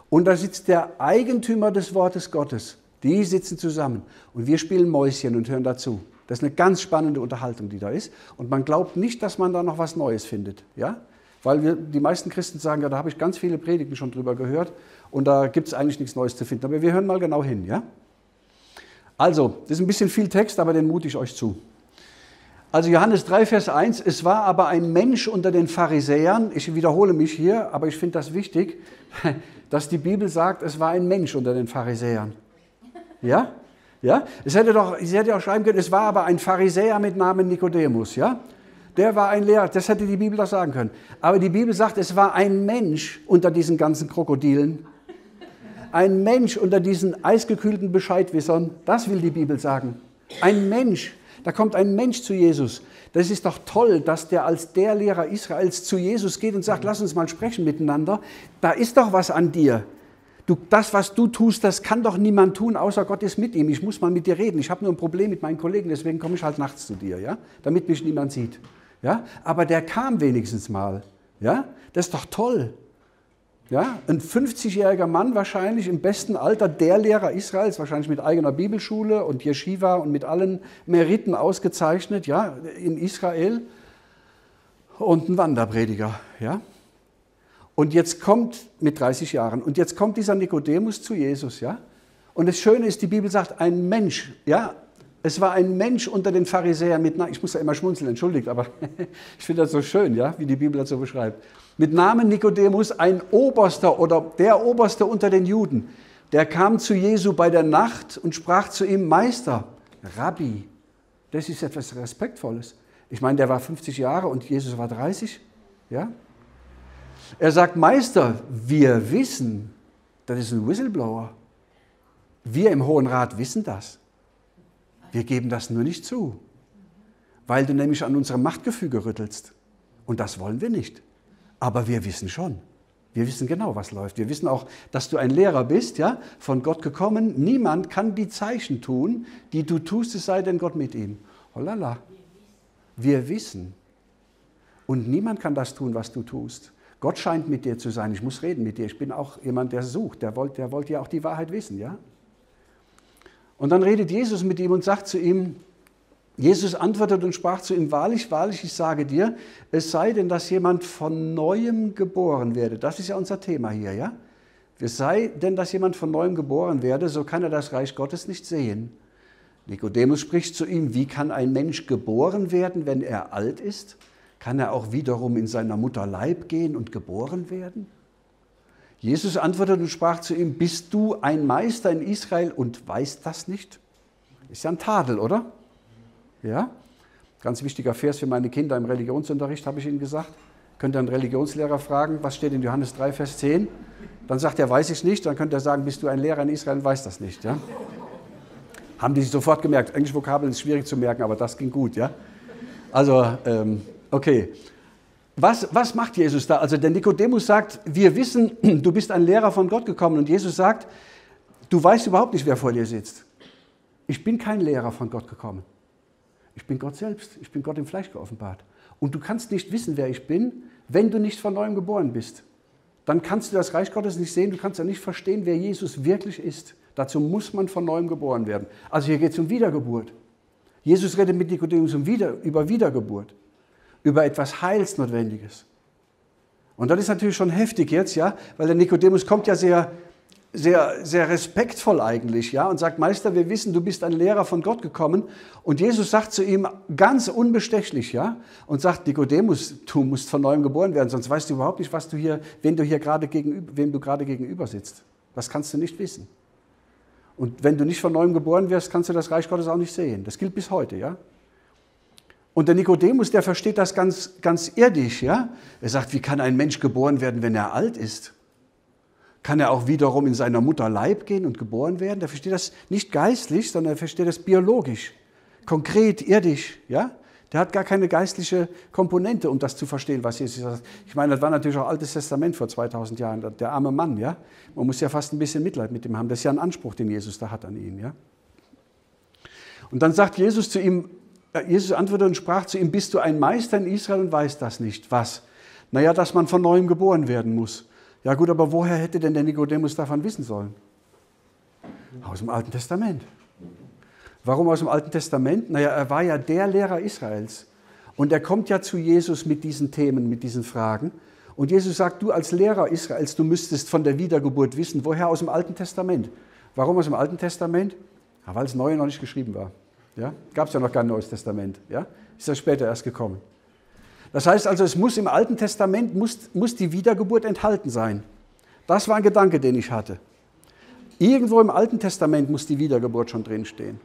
und da sitzt der Eigentümer des Wortes Gottes. Die sitzen zusammen und wir spielen Mäuschen und hören dazu. Das ist eine ganz spannende Unterhaltung, die da ist. Und man glaubt nicht, dass man da noch was Neues findet. Ja? Weil wir, die meisten Christen sagen, ja, da habe ich ganz viele Predigten schon drüber gehört und da gibt es eigentlich nichts Neues zu finden. Aber wir hören mal genau hin. Ja? Also, das ist ein bisschen viel Text, aber den mute ich euch zu. Also Johannes 3, Vers 1, es war aber ein Mensch unter den Pharisäern, ich wiederhole mich hier, aber ich finde das wichtig, (laughs) dass die Bibel sagt, es war ein Mensch unter den Pharisäern. Ja? Ja? Es hätte doch, sie hätte auch schreiben können, es war aber ein Pharisäer mit Namen Nikodemus, ja? Der war ein Lehrer, das hätte die Bibel doch sagen können. Aber die Bibel sagt, es war ein Mensch unter diesen ganzen Krokodilen. Ein Mensch unter diesen eisgekühlten Bescheidwissern, das will die Bibel sagen. Ein Mensch, da kommt ein Mensch zu Jesus. Das ist doch toll, dass der als der Lehrer Israels zu Jesus geht und sagt, lass uns mal sprechen miteinander. Da ist doch was an dir. Du, das, was du tust, das kann doch niemand tun, außer Gott ist mit ihm. Ich muss mal mit dir reden. Ich habe nur ein Problem mit meinen Kollegen, deswegen komme ich halt nachts zu dir, ja? damit mich niemand sieht. Ja? Aber der kam wenigstens mal. Ja? Das ist doch toll. Ja? Ein 50-jähriger Mann wahrscheinlich im besten Alter, der Lehrer Israels, wahrscheinlich mit eigener Bibelschule und Yeshiva und mit allen Meriten ausgezeichnet, ja, in Israel. Und ein Wanderprediger. Ja? Und jetzt kommt, mit 30 Jahren, und jetzt kommt dieser Nikodemus zu Jesus, ja? Und das Schöne ist, die Bibel sagt, ein Mensch, ja? Es war ein Mensch unter den Pharisäern mit ich muss da immer schmunzeln, entschuldigt, aber (laughs) ich finde das so schön, ja, wie die Bibel das so beschreibt. Mit Namen Nikodemus, ein Oberster oder der Oberste unter den Juden, der kam zu Jesu bei der Nacht und sprach zu ihm, Meister, Rabbi, das ist etwas Respektvolles. Ich meine, der war 50 Jahre und Jesus war 30, ja? Er sagt, Meister, wir wissen, das ist ein Whistleblower. Wir im Hohen Rat wissen das. Wir geben das nur nicht zu, weil du nämlich an unserem Machtgefüge rüttelst. Und das wollen wir nicht. Aber wir wissen schon. Wir wissen genau, was läuft. Wir wissen auch, dass du ein Lehrer bist, ja, von Gott gekommen. Niemand kann die Zeichen tun, die du tust, es sei denn Gott mit ihm. Holala. Wir wissen. Und niemand kann das tun, was du tust. Gott scheint mit dir zu sein. Ich muss reden mit dir. Ich bin auch jemand, der sucht. Der wollte der wollt ja auch die Wahrheit wissen, ja? Und dann redet Jesus mit ihm und sagt zu ihm, Jesus antwortet und sprach zu ihm, wahrlich, wahrlich, ich sage dir, es sei denn, dass jemand von neuem geboren werde. Das ist ja unser Thema hier, ja? Es sei denn, dass jemand von neuem geboren werde, so kann er das Reich Gottes nicht sehen. Nikodemus spricht zu ihm, wie kann ein Mensch geboren werden, wenn er alt ist? Kann er auch wiederum in seiner Mutter Leib gehen und geboren werden? Jesus antwortete und sprach zu ihm, bist du ein Meister in Israel und weißt das nicht? Ist ja ein Tadel, oder? Ja? Ganz wichtiger Vers für meine Kinder im Religionsunterricht, habe ich Ihnen gesagt. Könnt ihr einen Religionslehrer fragen, was steht in Johannes 3, Vers 10? Dann sagt er, weiß ich nicht. Dann könnt ihr sagen, bist du ein Lehrer in Israel und weißt das nicht. Ja? Haben die sich sofort gemerkt. Englische Vokabeln ist schwierig zu merken, aber das ging gut. Ja? Also, ähm, Okay. Was, was macht Jesus da? Also der Nikodemus sagt, wir wissen, (clears throat) du bist ein Lehrer von Gott gekommen. Und Jesus sagt, du weißt überhaupt nicht, wer vor dir sitzt. Ich bin kein Lehrer von Gott gekommen. Ich bin Gott selbst. Ich bin Gott im Fleisch geoffenbart. Und du kannst nicht wissen, wer ich bin, wenn du nicht von neuem geboren bist. Dann kannst du das Reich Gottes nicht sehen, du kannst ja nicht verstehen, wer Jesus wirklich ist. Dazu muss man von neuem geboren werden. Also hier geht es um Wiedergeburt. Jesus redet mit Nikodemus um Wieder, über Wiedergeburt über etwas Heilsnotwendiges. Und das ist natürlich schon heftig jetzt, ja, weil der Nikodemus kommt ja sehr, sehr, sehr respektvoll eigentlich, ja, und sagt, Meister, wir wissen, du bist ein Lehrer von Gott gekommen. Und Jesus sagt zu ihm ganz unbestechlich, ja, und sagt, Nikodemus, du musst von neuem geboren werden, sonst weißt du überhaupt nicht, was du hier, wen du hier gerade gegenüber, wem du gerade gegenüber sitzt. Das kannst du nicht wissen. Und wenn du nicht von neuem geboren wirst, kannst du das Reich Gottes auch nicht sehen. Das gilt bis heute, ja. Und der Nikodemus, der versteht das ganz, ganz irdisch. Ja? Er sagt, wie kann ein Mensch geboren werden, wenn er alt ist? Kann er auch wiederum in seiner Mutter Leib gehen und geboren werden? Der versteht das nicht geistlich, sondern er versteht das biologisch, konkret, irdisch. Ja? Der hat gar keine geistliche Komponente, um das zu verstehen, was Jesus sagt. Ich meine, das war natürlich auch Altes Testament vor 2000 Jahren. Der arme Mann, ja. Man muss ja fast ein bisschen Mitleid mit ihm haben. Das ist ja ein Anspruch, den Jesus da hat an ihn, ja. Und dann sagt Jesus zu ihm, Jesus antwortete und sprach zu ihm, bist du ein Meister in Israel und weißt das nicht? Was? Naja, dass man von neuem geboren werden muss. Ja gut, aber woher hätte denn der Nikodemus davon wissen sollen? Aus dem Alten Testament. Warum aus dem Alten Testament? Naja, er war ja der Lehrer Israels. Und er kommt ja zu Jesus mit diesen Themen, mit diesen Fragen. Und Jesus sagt, du als Lehrer Israels, du müsstest von der Wiedergeburt wissen. Woher aus dem Alten Testament? Warum aus dem Alten Testament? Ja, weil das Neue noch nicht geschrieben war. Ja? Gab es ja noch kein Neues Testament. Ja? Ist er später erst gekommen. Das heißt also, es muss im Alten Testament muss, muss die Wiedergeburt enthalten sein. Das war ein Gedanke, den ich hatte. Irgendwo im Alten Testament muss die Wiedergeburt schon drinstehen.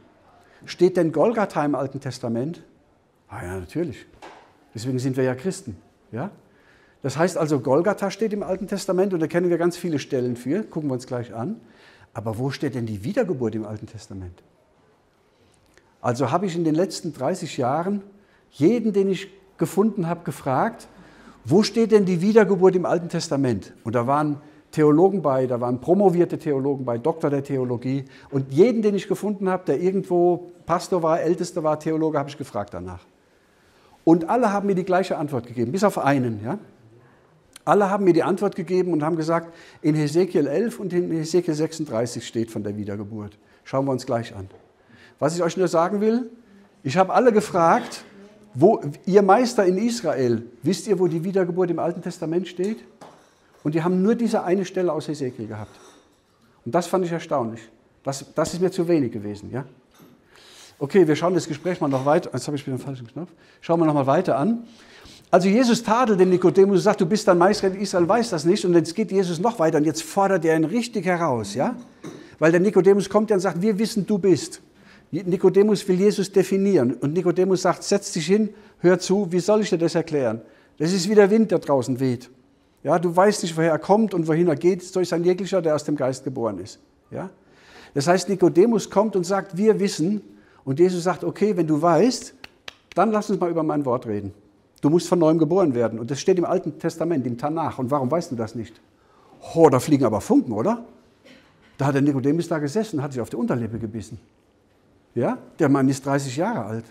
Steht denn Golgatha im Alten Testament? Ah ja, natürlich. Deswegen sind wir ja Christen. Ja? Das heißt also, Golgatha steht im Alten Testament und da kennen wir ganz viele Stellen für, gucken wir uns gleich an. Aber wo steht denn die Wiedergeburt im Alten Testament? Also habe ich in den letzten 30 Jahren jeden, den ich gefunden habe, gefragt, wo steht denn die Wiedergeburt im Alten Testament? Und da waren Theologen bei, da waren promovierte Theologen bei, Doktor der Theologie. Und jeden, den ich gefunden habe, der irgendwo Pastor war, Ältester war, Theologe, habe ich gefragt danach. Und alle haben mir die gleiche Antwort gegeben, bis auf einen. Ja? Alle haben mir die Antwort gegeben und haben gesagt, in Hesekiel 11 und in Hesekiel 36 steht von der Wiedergeburt. Schauen wir uns gleich an. Was ich euch nur sagen will, ich habe alle gefragt, wo, ihr Meister in Israel, wisst ihr, wo die Wiedergeburt im Alten Testament steht? Und die haben nur diese eine Stelle aus Hesekiel gehabt. Und das fand ich erstaunlich. Das, das ist mir zu wenig gewesen. Ja? Okay, wir schauen das Gespräch mal noch weiter. Jetzt habe ich wieder den falschen Knopf. Schauen wir noch mal weiter an. Also Jesus tadelt den Nikodemus und sagt, du bist dann Meister in Israel, weiß das nicht. Und jetzt geht Jesus noch weiter und jetzt fordert er ihn richtig heraus. Ja? Weil der Nikodemus kommt ja und sagt, wir wissen, du bist. Nikodemus will Jesus definieren. Und Nikodemus sagt, setz dich hin, hör zu, wie soll ich dir das erklären? Das ist wie der Wind, der draußen weht. Ja, du weißt nicht, woher er kommt und wohin er geht, so ist ein jeglicher, der aus dem Geist geboren ist. Ja? Das heißt, Nikodemus kommt und sagt, wir wissen. Und Jesus sagt, okay, wenn du weißt, dann lass uns mal über mein Wort reden. Du musst von neuem geboren werden. Und das steht im Alten Testament, im Tanach. Und warum weißt du das nicht? Oh, da fliegen aber Funken, oder? Da hat der Nikodemus da gesessen, hat sich auf die Unterlippe gebissen. Ja? Der Mann ist 30 Jahre alt.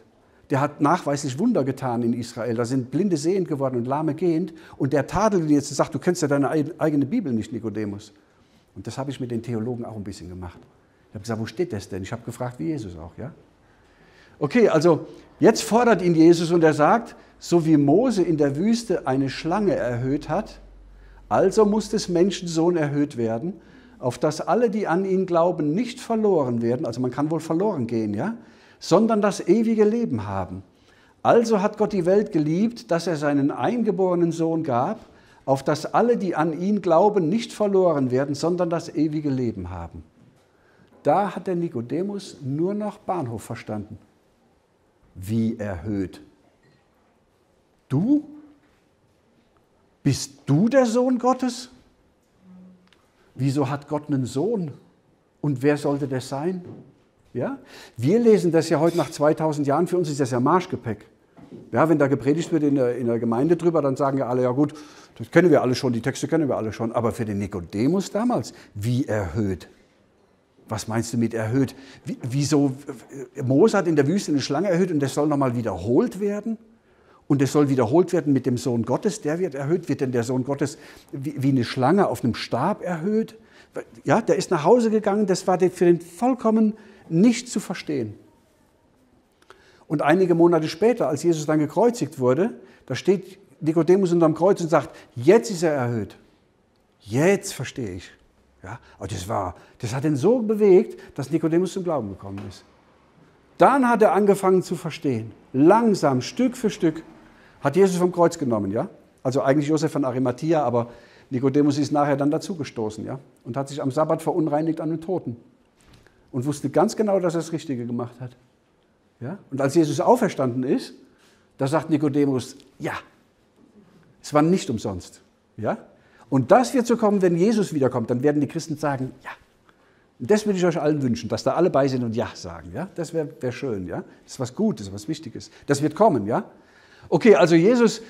Der hat nachweislich Wunder getan in Israel. Da sind Blinde sehend geworden und Lahme gehend. Und der tadelt ihn jetzt und sagt, du kennst ja deine eigene Bibel nicht, Nikodemus. Und das habe ich mit den Theologen auch ein bisschen gemacht. Ich habe gesagt, wo steht das denn? Ich habe gefragt, wie Jesus auch. Ja? Okay, also jetzt fordert ihn Jesus und er sagt, so wie Mose in der Wüste eine Schlange erhöht hat, also muss des Menschensohn erhöht werden, auf dass alle, die an ihn glauben, nicht verloren werden, also man kann wohl verloren gehen, ja, sondern das ewige Leben haben. Also hat Gott die Welt geliebt, dass er seinen eingeborenen Sohn gab, auf dass alle, die an ihn glauben, nicht verloren werden, sondern das ewige Leben haben. Da hat der Nikodemus nur noch Bahnhof verstanden. Wie erhöht? Du? Bist du der Sohn Gottes? Wieso hat Gott einen Sohn? Und wer sollte das sein? Ja? Wir lesen das ja heute nach 2000 Jahren, für uns ist das ja Marschgepäck. Ja, wenn da gepredigt wird in der, in der Gemeinde drüber, dann sagen ja alle, ja gut, das kennen wir alle schon, die Texte kennen wir alle schon. Aber für den Nikodemus damals, wie erhöht? Was meinst du mit erhöht? Wie, wieso? Mose hat in der Wüste eine Schlange erhöht und das soll nochmal wiederholt werden? Und es soll wiederholt werden mit dem Sohn Gottes, der wird erhöht. Wird denn der Sohn Gottes wie, wie eine Schlange auf einem Stab erhöht? Ja, der ist nach Hause gegangen, das war für den vollkommen nicht zu verstehen. Und einige Monate später, als Jesus dann gekreuzigt wurde, da steht Nikodemus unterm Kreuz und sagt, jetzt ist er erhöht. Jetzt verstehe ich. Ja, aber das, war, das hat ihn so bewegt, dass Nikodemus zum Glauben gekommen ist. Dann hat er angefangen zu verstehen. Langsam, Stück für Stück, hat Jesus vom Kreuz genommen, ja? Also eigentlich Josef von Arimathea, aber Nikodemus ist nachher dann dazugestoßen, ja? Und hat sich am Sabbat verunreinigt an den Toten. Und wusste ganz genau, dass er das Richtige gemacht hat. Ja? Und als Jesus auferstanden ist, da sagt Nikodemus, ja, es war nicht umsonst. Ja? Und das wird so kommen, wenn Jesus wiederkommt, dann werden die Christen sagen, ja. Und das würde ich euch allen wünschen, dass da alle bei sind und ja sagen. Ja? Das wäre wär schön. Ja? Das ist was Gutes, was Wichtiges. Das wird kommen. Ja? Okay, also Jesus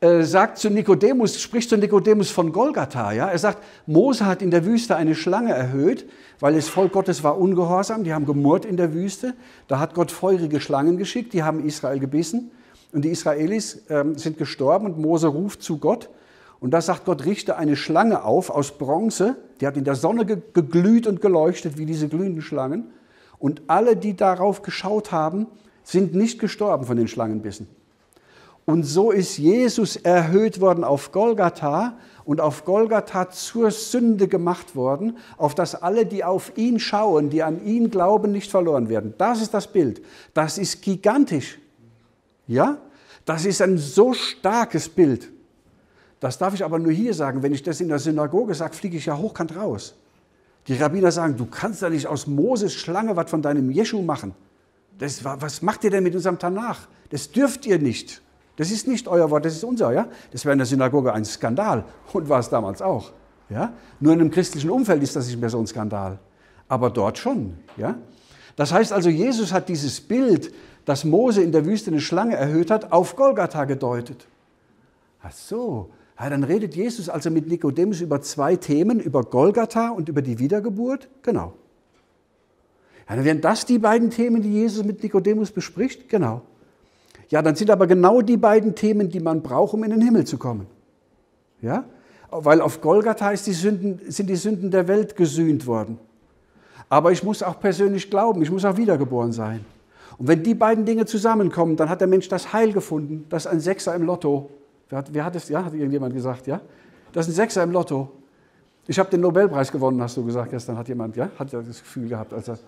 äh, sagt zu Nikodemus, spricht zu Nikodemus von Golgatha. Ja? Er sagt, Mose hat in der Wüste eine Schlange erhöht, weil das Volk Gottes war ungehorsam. Die haben gemurrt in der Wüste. Da hat Gott feurige Schlangen geschickt, die haben Israel gebissen. Und die Israelis äh, sind gestorben und Mose ruft zu Gott. Und da sagt Gott, richte eine Schlange auf aus Bronze. Die hat in der Sonne geglüht und geleuchtet wie diese glühenden Schlangen. Und alle, die darauf geschaut haben, sind nicht gestorben von den Schlangenbissen. Und so ist Jesus erhöht worden auf Golgatha und auf Golgatha zur Sünde gemacht worden, auf dass alle, die auf ihn schauen, die an ihn glauben, nicht verloren werden. Das ist das Bild. Das ist gigantisch. Ja? Das ist ein so starkes Bild. Das darf ich aber nur hier sagen. Wenn ich das in der Synagoge sage, fliege ich ja hochkant raus. Die Rabbiner sagen, du kannst ja nicht aus Moses Schlange was von deinem Jeschu machen. Das, was macht ihr denn mit unserem Tanach? Das dürft ihr nicht. Das ist nicht euer Wort, das ist unser. Ja? Das wäre in der Synagoge ein Skandal und war es damals auch. Ja? Nur in einem christlichen Umfeld ist das nicht mehr so ein Skandal. Aber dort schon. Ja? Das heißt also, Jesus hat dieses Bild, das Mose in der Wüste eine Schlange erhöht hat, auf Golgatha gedeutet. Ach so, ja, dann redet Jesus also mit Nikodemus über zwei Themen, über Golgatha und über die Wiedergeburt. Genau. Ja, dann wären das die beiden Themen, die Jesus mit Nikodemus bespricht? Genau. Ja, dann sind aber genau die beiden Themen, die man braucht, um in den Himmel zu kommen. Ja? Weil auf Golgatha die Sünden, sind die Sünden der Welt gesühnt worden. Aber ich muss auch persönlich glauben, ich muss auch wiedergeboren sein. Und wenn die beiden Dinge zusammenkommen, dann hat der Mensch das Heil gefunden. Das ist ein Sechser im Lotto. Wer hat, wer hat es? Ja, hat irgendjemand gesagt, ja? Das ist ein Sechser im Lotto. Ich habe den Nobelpreis gewonnen, hast du gesagt gestern, hat jemand, ja? Hat das Gefühl gehabt. Als er,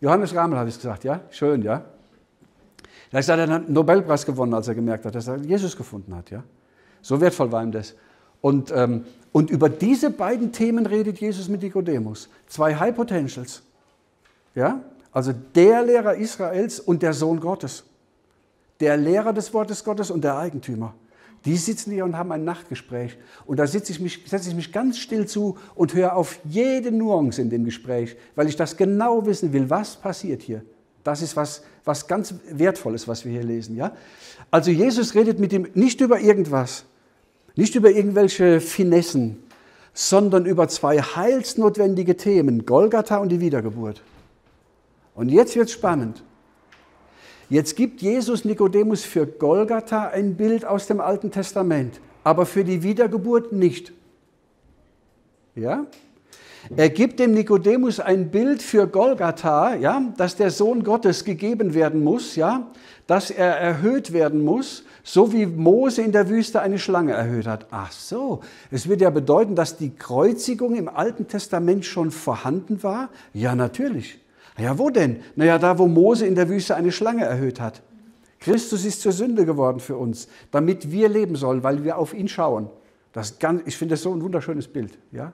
Johannes Ramel hat es gesagt, ja? Schön, ja? Er hat einen Nobelpreis gewonnen, als er gemerkt hat, dass er Jesus gefunden hat, ja? So wertvoll war ihm das. Und, ähm, und über diese beiden Themen redet Jesus mit Nikodemus. Zwei High Potentials. Ja? Also der Lehrer Israels und der Sohn Gottes. Der Lehrer des Wortes Gottes und der Eigentümer. Die sitzen hier und haben ein Nachtgespräch. Und da setze ich, mich, setze ich mich ganz still zu und höre auf jede Nuance in dem Gespräch, weil ich das genau wissen will, was passiert hier. Das ist was, was ganz Wertvolles, was wir hier lesen. Ja? Also Jesus redet mit ihm nicht über irgendwas, nicht über irgendwelche Finessen, sondern über zwei heilsnotwendige Themen, Golgatha und die Wiedergeburt. Und jetzt wird es spannend. Jetzt gibt Jesus Nikodemus für Golgatha ein Bild aus dem Alten Testament, aber für die Wiedergeburt nicht. Ja? Er gibt dem Nikodemus ein Bild für Golgatha, ja, dass der Sohn Gottes gegeben werden muss, ja, dass er erhöht werden muss, so wie Mose in der Wüste eine Schlange erhöht hat. Ach so, es wird ja bedeuten, dass die Kreuzigung im Alten Testament schon vorhanden war? Ja, natürlich. Ja, wo denn? Naja, da, wo Mose in der Wüste eine Schlange erhöht hat. Christus ist zur Sünde geworden für uns, damit wir leben sollen, weil wir auf ihn schauen. Das ganz, ich finde das so ein wunderschönes Bild. Ja?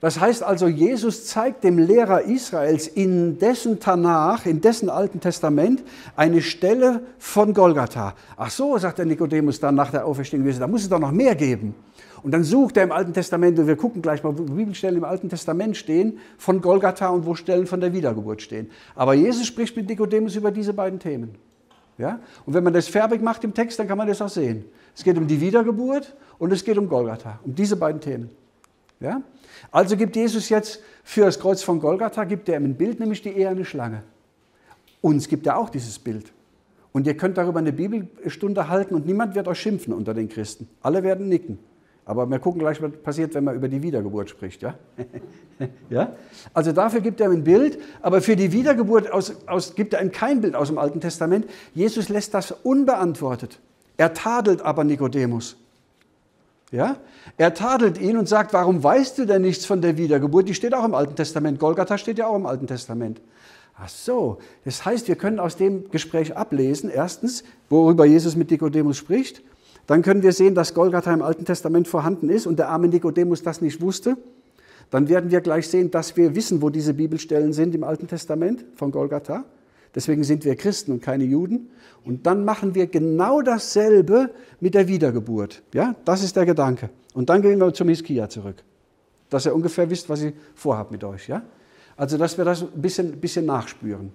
Das heißt also, Jesus zeigt dem Lehrer Israels in dessen Tanach, in dessen Alten Testament, eine Stelle von Golgatha. Ach so, sagt der Nikodemus dann nach der Auferstehung da muss es doch noch mehr geben. Und dann sucht er im Alten Testament, und wir gucken gleich mal, wo Bibelstellen im Alten Testament stehen, von Golgatha und wo Stellen von der Wiedergeburt stehen. Aber Jesus spricht mit Nikodemus über diese beiden Themen. Ja? Und wenn man das färbig macht im Text, dann kann man das auch sehen. Es geht um die Wiedergeburt und es geht um Golgatha, um diese beiden Themen. Ja? Also gibt Jesus jetzt für das Kreuz von Golgatha, gibt er ihm ein Bild, nämlich die eherne Schlange. Uns gibt er auch dieses Bild. Und ihr könnt darüber eine Bibelstunde halten und niemand wird euch schimpfen unter den Christen. Alle werden nicken. Aber wir gucken gleich, was passiert, wenn man über die Wiedergeburt spricht. Ja? (laughs) ja? Also dafür gibt er ein Bild, aber für die Wiedergeburt aus, aus, gibt er ihm kein Bild aus dem Alten Testament. Jesus lässt das unbeantwortet. Er tadelt aber Nikodemus. Ja? Er tadelt ihn und sagt, warum weißt du denn nichts von der Wiedergeburt? Die steht auch im Alten Testament. Golgatha steht ja auch im Alten Testament. Ach so, das heißt, wir können aus dem Gespräch ablesen, erstens, worüber Jesus mit Nikodemus spricht. Dann können wir sehen, dass Golgatha im Alten Testament vorhanden ist und der arme Nikodemus das nicht wusste. Dann werden wir gleich sehen, dass wir wissen, wo diese Bibelstellen sind im Alten Testament von Golgatha. Deswegen sind wir Christen und keine Juden. Und dann machen wir genau dasselbe mit der Wiedergeburt. Ja, das ist der Gedanke. Und dann gehen wir zum Hiskia zurück, dass ihr ungefähr wisst, was ich vorhabe mit euch. Ja? Also, dass wir das ein bisschen, bisschen nachspüren.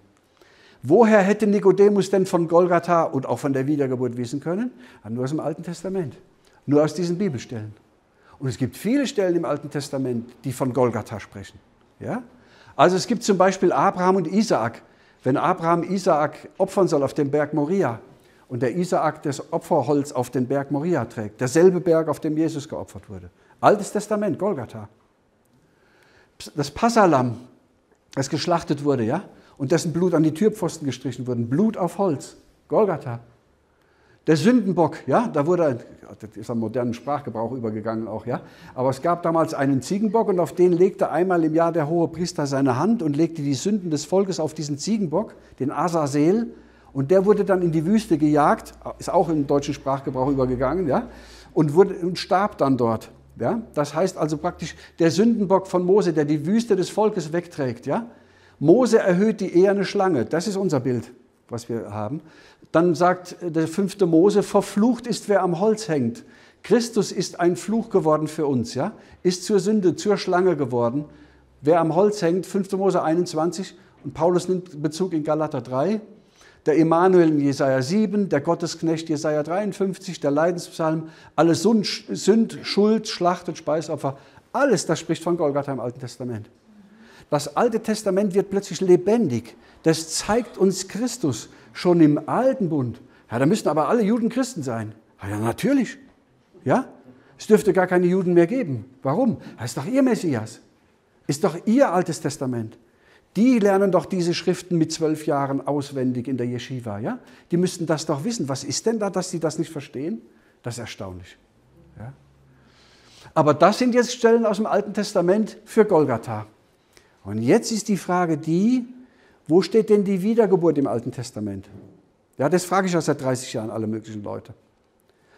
Woher hätte Nikodemus denn von Golgatha und auch von der Wiedergeburt wissen können? Nur aus dem Alten Testament, nur aus diesen Bibelstellen. Und es gibt viele Stellen im Alten Testament, die von Golgatha sprechen. Ja? Also es gibt zum Beispiel Abraham und Isaak, wenn Abraham Isaak opfern soll auf dem Berg Moria und der Isaak das Opferholz auf den Berg Moria trägt, derselbe Berg, auf dem Jesus geopfert wurde. Altes Testament, Golgatha. Das Passalam, das geschlachtet wurde, ja, und dessen Blut an die Türpfosten gestrichen wurde, Blut auf Holz, Golgatha. Der Sündenbock, ja, da wurde, das ist am modernen Sprachgebrauch übergegangen auch, ja, aber es gab damals einen Ziegenbock und auf den legte einmal im Jahr der hohe Priester seine Hand und legte die Sünden des Volkes auf diesen Ziegenbock, den Asazel, Und der wurde dann in die Wüste gejagt, ist auch im deutschen Sprachgebrauch übergegangen, ja, und, wurde, und starb dann dort. Ja? Das heißt also praktisch der Sündenbock von Mose, der die Wüste des Volkes wegträgt. Ja? Mose erhöht die eherne Schlange. Das ist unser Bild, was wir haben. Dann sagt der fünfte Mose, verflucht ist, wer am Holz hängt. Christus ist ein Fluch geworden für uns, ja? ist zur Sünde, zur Schlange geworden. Wer am Holz hängt, 5. Mose 21, und Paulus nimmt Bezug in Galater 3, der Emanuel in Jesaja 7, der Gottesknecht Jesaja 53, der Leidenspsalm, alle Sünd, Schuld, Schlacht und Speisopfer, alles das spricht von Golgatha im Alten Testament. Das Alte Testament wird plötzlich lebendig. Das zeigt uns Christus schon im Alten Bund. Ja, da müssten aber alle Juden Christen sein. Ja, natürlich. Ja? Es dürfte gar keine Juden mehr geben. Warum? Das ist doch ihr Messias. Ist doch ihr Altes Testament. Die lernen doch diese Schriften mit zwölf Jahren auswendig in der Yeshiva. Ja? Die müssten das doch wissen. Was ist denn da, dass sie das nicht verstehen? Das ist erstaunlich. Ja? Aber das sind jetzt Stellen aus dem Alten Testament für Golgatha. Und jetzt ist die Frage die, wo steht denn die Wiedergeburt im Alten Testament? Ja, das frage ich auch seit 30 Jahren alle möglichen Leute.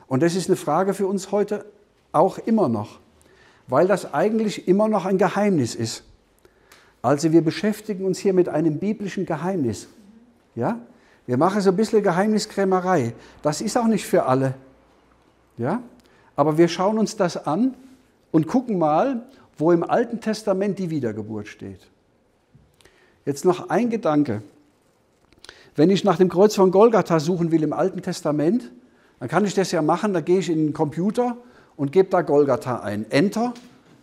Und das ist eine Frage für uns heute auch immer noch, weil das eigentlich immer noch ein Geheimnis ist. Also wir beschäftigen uns hier mit einem biblischen Geheimnis. Ja? Wir machen so ein bisschen Geheimniskrämerei. Das ist auch nicht für alle. Ja? Aber wir schauen uns das an und gucken mal, wo im Alten Testament die Wiedergeburt steht. Jetzt noch ein Gedanke. Wenn ich nach dem Kreuz von Golgatha suchen will im Alten Testament, dann kann ich das ja machen, da gehe ich in den Computer und gebe da Golgatha ein. Enter,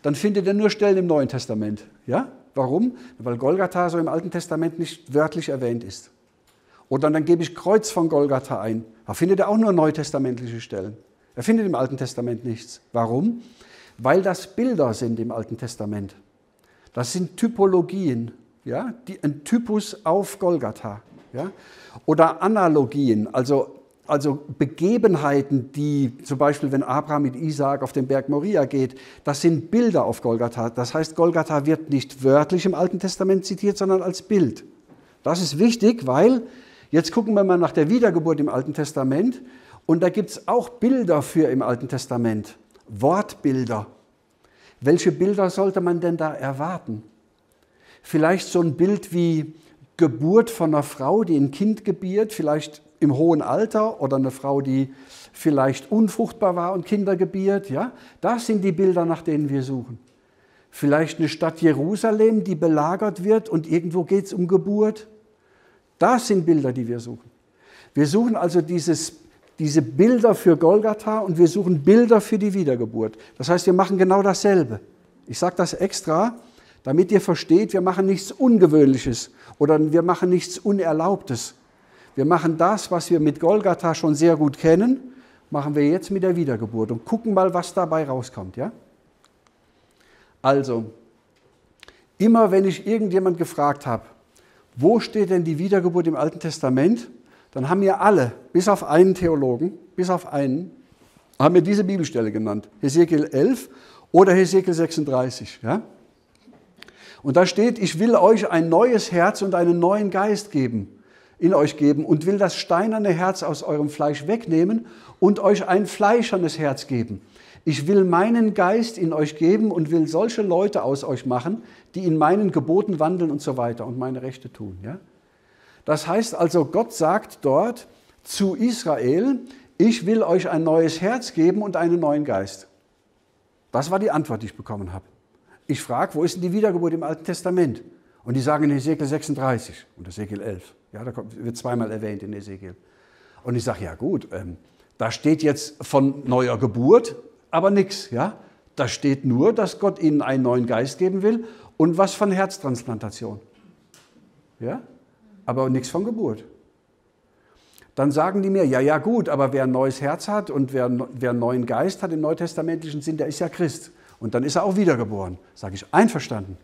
dann findet ihr nur Stellen im Neuen Testament. Ja? Warum? Weil Golgatha so im Alten Testament nicht wörtlich erwähnt ist. Oder dann gebe ich Kreuz von Golgatha ein. Da findet er auch nur neutestamentliche Stellen. Er findet im Alten Testament nichts. Warum? Weil das Bilder sind im Alten Testament. Das sind Typologien, ja? Die, ein Typus auf Golgatha. Ja? Oder Analogien, also also Begebenheiten, die zum Beispiel, wenn Abraham mit Isaak auf den Berg Moria geht, das sind Bilder auf Golgatha. Das heißt, Golgatha wird nicht wörtlich im Alten Testament zitiert, sondern als Bild. Das ist wichtig, weil jetzt gucken wir mal nach der Wiedergeburt im Alten Testament und da gibt es auch Bilder für im Alten Testament, Wortbilder. Welche Bilder sollte man denn da erwarten? Vielleicht so ein Bild wie Geburt von einer Frau, die ein Kind gebiert, vielleicht im hohen Alter oder eine Frau, die vielleicht unfruchtbar war und Kinder gebiert. Ja? Das sind die Bilder, nach denen wir suchen. Vielleicht eine Stadt Jerusalem, die belagert wird und irgendwo geht es um Geburt. Das sind Bilder, die wir suchen. Wir suchen also dieses, diese Bilder für Golgatha und wir suchen Bilder für die Wiedergeburt. Das heißt, wir machen genau dasselbe. Ich sage das extra, damit ihr versteht, wir machen nichts Ungewöhnliches oder wir machen nichts Unerlaubtes, wir machen das, was wir mit Golgatha schon sehr gut kennen, machen wir jetzt mit der Wiedergeburt und gucken mal, was dabei rauskommt. Ja? Also, immer wenn ich irgendjemand gefragt habe, wo steht denn die Wiedergeburt im Alten Testament, dann haben mir alle, bis auf einen Theologen, bis auf einen, haben mir diese Bibelstelle genannt, Hesekiel 11 oder Hesekiel 36. Ja? Und da steht, ich will euch ein neues Herz und einen neuen Geist geben in euch geben und will das steinerne Herz aus eurem Fleisch wegnehmen und euch ein fleischernes Herz geben. Ich will meinen Geist in euch geben und will solche Leute aus euch machen, die in meinen Geboten wandeln und so weiter und meine Rechte tun. Ja? Das heißt also, Gott sagt dort zu Israel, ich will euch ein neues Herz geben und einen neuen Geist. Das war die Antwort, die ich bekommen habe. Ich frage, wo ist denn die Wiedergeburt im Alten Testament? Und die sagen in Ezekiel 36 und Ezekiel 11. Ja, da wird zweimal erwähnt in Ezekiel. Und ich sage, ja gut, ähm, da steht jetzt von neuer Geburt, aber nichts. Ja? Da steht nur, dass Gott ihnen einen neuen Geist geben will und was von Herztransplantation. Ja? Aber nichts von Geburt. Dann sagen die mir, ja, ja gut, aber wer ein neues Herz hat und wer, wer einen neuen Geist hat im neutestamentlichen Sinn, der ist ja Christ. Und dann ist er auch wiedergeboren. Sage ich, einverstanden.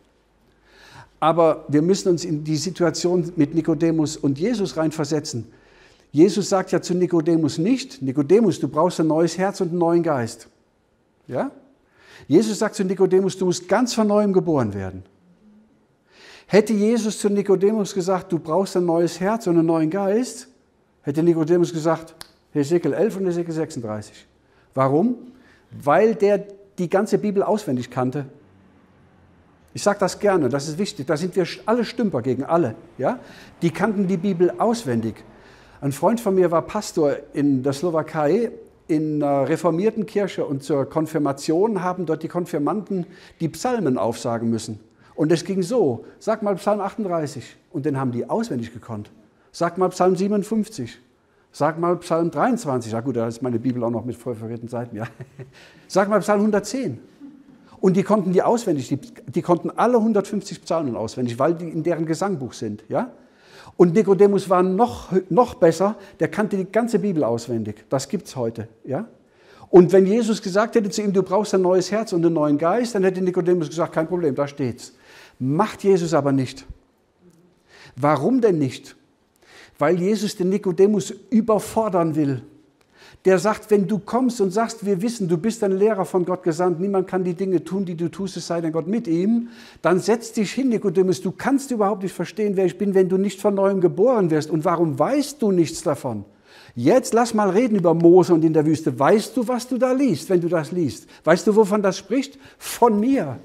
Aber wir müssen uns in die Situation mit Nikodemus und Jesus reinversetzen. Jesus sagt ja zu Nikodemus nicht, Nikodemus, du brauchst ein neues Herz und einen neuen Geist. Ja? Jesus sagt zu Nikodemus, du musst ganz von neuem geboren werden. Hätte Jesus zu Nikodemus gesagt, du brauchst ein neues Herz und einen neuen Geist, hätte Nikodemus gesagt, Hesekiel 11 und Hesekiel 36. Warum? Weil der die ganze Bibel auswendig kannte. Ich sage das gerne, das ist wichtig. Da sind wir alle Stümper gegen alle. Ja? Die kannten die Bibel auswendig. Ein Freund von mir war Pastor in der Slowakei in einer reformierten Kirche und zur Konfirmation haben dort die Konfirmanden die Psalmen aufsagen müssen. Und es ging so, sag mal Psalm 38 und den haben die auswendig gekonnt. Sag mal Psalm 57 Sag mal Psalm 23. Ja gut, da ist meine Bibel auch noch mit voll verwirrten Seiten. Ja. (laughs) Sag mal Psalm 110. Und die konnten die auswendig, die, die, konnten alle 150 Psalmen auswendig, weil die in deren Gesangbuch sind. Ja? Und Nikodemus war noch, noch besser, der kannte die ganze Bibel auswendig. Das gibt es heute. Ja? Und wenn Jesus gesagt hätte zu ihm, du brauchst ein neues Herz und einen neuen Geist, dann hätte Nikodemus gesagt, kein Problem, da steht's. Macht Jesus aber nicht. Warum denn nicht? weil Jesus den Nikodemus überfordern will. Der sagt, wenn du kommst und sagst, wir wissen, du bist ein Lehrer von Gott gesandt, niemand kann die Dinge tun, die du tust, es sei denn Gott mit ihm, dann setz dich hin, Nikodemus, du kannst überhaupt nicht verstehen, wer ich bin, wenn du nicht von neuem geboren wirst. Und warum weißt du nichts davon? Jetzt lass mal reden über Mose und in der Wüste. Weißt du, was du da liest, wenn du das liest? Weißt du, wovon das spricht? Von mir.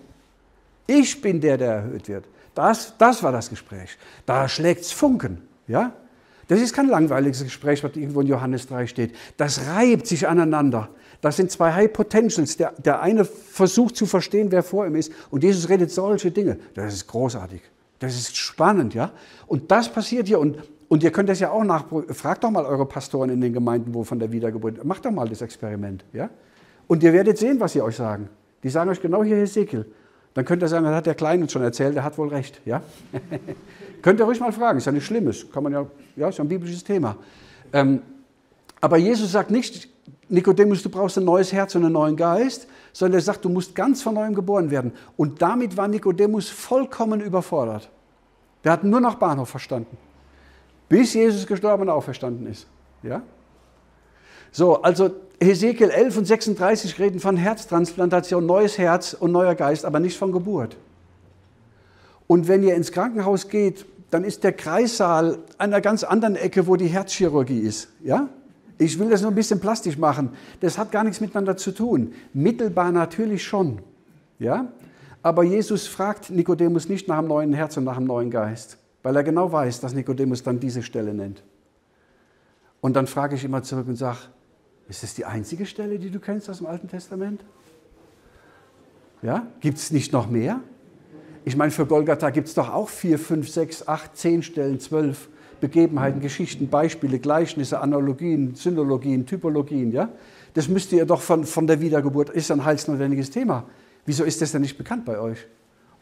Ich bin der, der erhöht wird. Das, das war das Gespräch. Da schlägt's Funken. Ja? Das ist kein langweiliges Gespräch, was irgendwo in Johannes 3 steht. Das reibt sich aneinander. Das sind zwei High Potentials. Der, der eine versucht zu verstehen, wer vor ihm ist. Und Jesus redet solche Dinge. Das ist großartig. Das ist spannend, ja. Und das passiert hier. Und, und ihr könnt das ja auch nach. Fragt doch mal eure Pastoren in den Gemeinden, wo von der Wiedergeburt. Macht doch mal das Experiment, ja. Und ihr werdet sehen, was sie euch sagen. Die sagen euch genau hier Hesekiel. Dann könnt ihr sagen, das hat der Kleine uns schon erzählt, der hat wohl recht, ja. (laughs) Könnt ihr ruhig mal fragen, ist ja nicht Schlimmes, kann man ja, ja, ist ja ein biblisches Thema. Ähm, aber Jesus sagt nicht, Nikodemus, du brauchst ein neues Herz und einen neuen Geist, sondern er sagt, du musst ganz von neuem geboren werden. Und damit war Nikodemus vollkommen überfordert. Der hat nur noch Bahnhof verstanden, bis Jesus gestorben und auferstanden ist. Ja? So, also Hesekiel 11 und 36 reden von Herztransplantation, neues Herz und neuer Geist, aber nicht von Geburt. Und wenn ihr ins Krankenhaus geht, dann ist der Kreissaal an einer ganz anderen Ecke, wo die Herzchirurgie ist. Ja? Ich will das nur ein bisschen plastisch machen. Das hat gar nichts miteinander zu tun. Mittelbar natürlich schon. Ja? Aber Jesus fragt Nikodemus nicht nach einem neuen Herz und nach einem neuen Geist, weil er genau weiß, dass Nikodemus dann diese Stelle nennt. Und dann frage ich immer zurück und sage, ist das die einzige Stelle, die du kennst aus dem Alten Testament? Ja? Gibt es nicht noch mehr? Ich meine, für Golgatha gibt es doch auch vier, fünf, sechs, acht, zehn Stellen, zwölf Begebenheiten, Geschichten, Beispiele, Gleichnisse, Analogien, Synologien, Typologien. Ja? Das müsst ihr doch von, von der Wiedergeburt, ist ein heilsnotwendiges Thema. Wieso ist das denn nicht bekannt bei euch?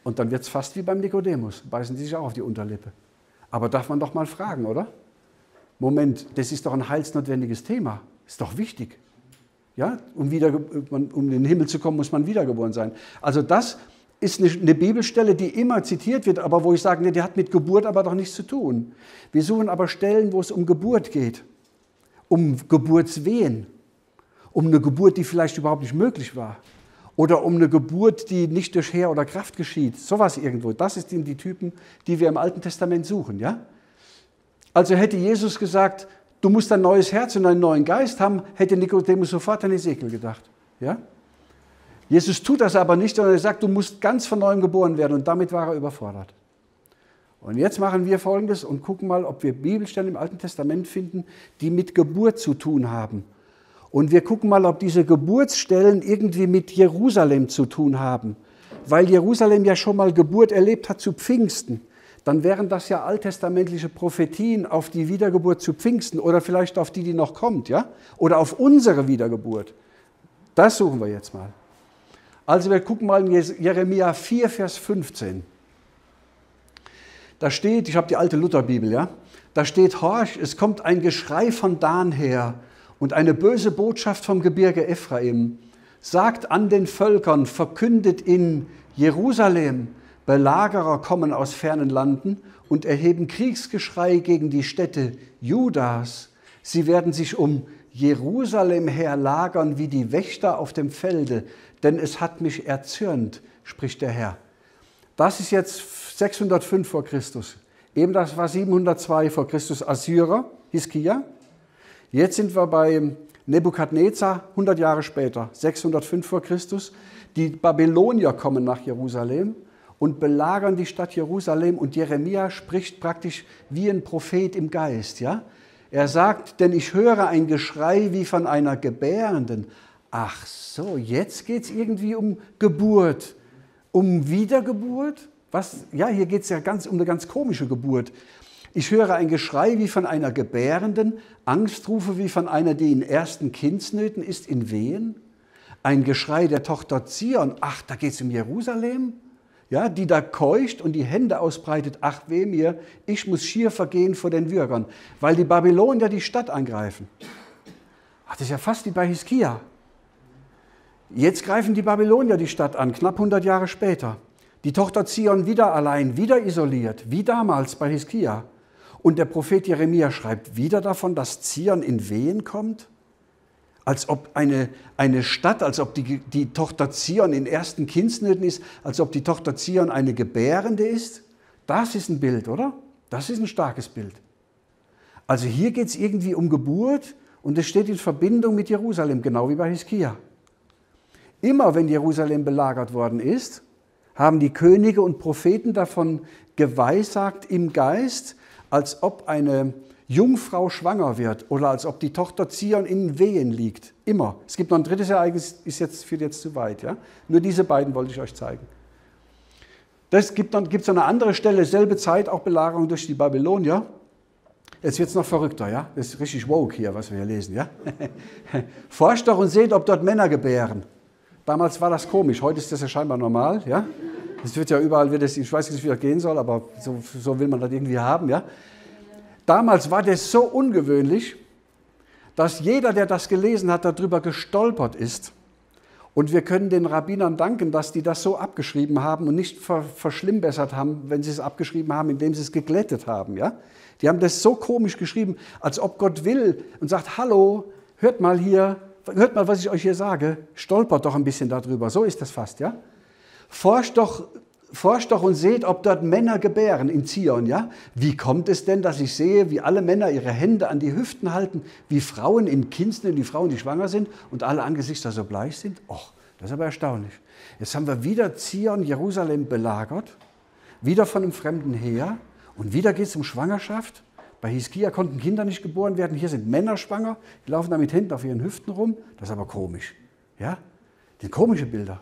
Und dann wird es fast wie beim Nikodemus, beißen die sich auch auf die Unterlippe. Aber darf man doch mal fragen, oder? Moment, das ist doch ein heilsnotwendiges Thema. Ist doch wichtig. Ja? Um, wieder, um in den Himmel zu kommen, muss man wiedergeboren sein. Also das ist eine, Bibelstelle, die immer zitiert wird, aber wo ich sage, nee, die hat mit Geburt aber doch nichts zu tun. Wir suchen aber Stellen, wo es um Geburt geht, um Geburtswehen, um eine Geburt, die vielleicht überhaupt nicht möglich war oder um eine Geburt, die nicht durch Heer oder Kraft geschieht. Sowas irgendwo. Das sind die Typen, die wir im Alten Testament suchen. Ja? Also hätte Jesus gesagt, du musst ein neues Herz und einen neuen Geist haben, hätte Nikodemus sofort an Ezekiel gedacht. Ja? Jesus tut das aber nicht, sondern er sagt, du musst ganz von neuem geboren werden. Und damit war er überfordert. Und jetzt machen wir Folgendes und gucken mal, ob wir Bibelstellen im Alten Testament finden, die mit Geburt zu tun haben. Und wir gucken mal, ob diese Geburtsstellen irgendwie mit Jerusalem zu tun haben. Weil Jerusalem ja schon mal Geburt erlebt hat zu Pfingsten. Dann wären das ja alttestamentliche Prophetien auf die Wiedergeburt zu Pfingsten oder vielleicht auf die, die noch kommt, ja? Oder auf unsere Wiedergeburt. Das suchen wir jetzt mal. Also wir gucken mal in Jeremia 4, Vers 15. Da steht, ich habe die alte Lutherbibel, ja, da steht, horch, es kommt ein Geschrei von Dan her und eine böse Botschaft vom Gebirge Ephraim. Sagt an den Völkern, verkündet in Jerusalem, Belagerer kommen aus fernen Landen und erheben Kriegsgeschrei gegen die Städte Judas. Sie werden sich um Jerusalem her lagern wie die Wächter auf dem Felde denn es hat mich erzürnt, spricht der Herr. Das ist jetzt 605 vor Christus. Eben das war 702 vor Christus Assyrer, Hiskia. Jetzt sind wir bei Nebukadnezar, 100 Jahre später, 605 vor Christus. Die Babylonier kommen nach Jerusalem und belagern die Stadt Jerusalem und Jeremia spricht praktisch wie ein Prophet im Geist. Ja? Er sagt, denn ich höre ein Geschrei wie von einer Gebärenden. Ach so, jetzt geht es irgendwie um Geburt, um Wiedergeburt. Was? Ja, hier geht es ja ganz um eine ganz komische Geburt. Ich höre ein Geschrei wie von einer Gebärenden, Angstrufe wie von einer, die in ersten Kindsnöten ist, in Wehen. Ein Geschrei der Tochter Zion, ach, da geht es um Jerusalem ja, die da keucht und die Hände ausbreitet, ach weh mir, ich muss schier vergehen vor den Würgern, weil die Babylonier die Stadt angreifen. Ach, das ist ja fast wie bei Hiskia. Jetzt greifen die Babylonier die Stadt an, knapp 100 Jahre später. Die Tochter Zion wieder allein, wieder isoliert, wie damals bei Hiskia. Und der Prophet Jeremia schreibt wieder davon, dass Zion in Wehen kommt als ob eine, eine Stadt, als ob die, die Tochter Zion in ersten Kindsnöten ist, als ob die Tochter Zion eine Gebärende ist. Das ist ein Bild, oder? Das ist ein starkes Bild. Also hier geht es irgendwie um Geburt und es steht in Verbindung mit Jerusalem, genau wie bei Hiskia. Immer wenn Jerusalem belagert worden ist, haben die Könige und Propheten davon geweissagt im Geist, als ob eine Jungfrau schwanger wird oder als ob die Tochter Zion in Wehen liegt. Immer. Es gibt noch ein drittes Ereignis, ist jetzt, führt jetzt zu weit. Ja? Nur diese beiden wollte ich euch zeigen. Das gibt dann gibt's eine andere Stelle, selbe Zeit, auch Belagerung durch die Babylonier. Jetzt wird es noch verrückter, ja? Das ist richtig woke hier, was wir hier lesen, ja? (laughs) Forscht doch und seht, ob dort Männer gebären. Damals war das komisch, heute ist das ja scheinbar normal, ja? Es wird ja überall, wird es, ich weiß nicht, wie das gehen soll, aber so, so will man das irgendwie haben, ja? Damals war das so ungewöhnlich, dass jeder, der das gelesen hat, darüber gestolpert ist. Und wir können den Rabbinern danken, dass die das so abgeschrieben haben und nicht verschlimmbessert haben, wenn sie es abgeschrieben haben, indem sie es geglättet haben. Ja? Die haben das so komisch geschrieben, als ob Gott will und sagt, hallo, hört mal hier, hört mal, was ich euch hier sage, stolpert doch ein bisschen darüber. So ist das fast, ja? Forscht doch forscht doch und seht, ob dort Männer gebären in Zion. Ja? Wie kommt es denn, dass ich sehe, wie alle Männer ihre Hände an die Hüften halten, wie Frauen in Kindern, die Frauen, die schwanger sind und alle Angesichter so bleich sind? Och, das ist aber erstaunlich. Jetzt haben wir wieder Zion, Jerusalem belagert, wieder von einem fremden Heer und wieder geht es um Schwangerschaft. Bei Hiskia konnten Kinder nicht geboren werden, hier sind Männer schwanger, die laufen damit hinten auf ihren Hüften rum. Das ist aber komisch. Ja? Die komische Bilder,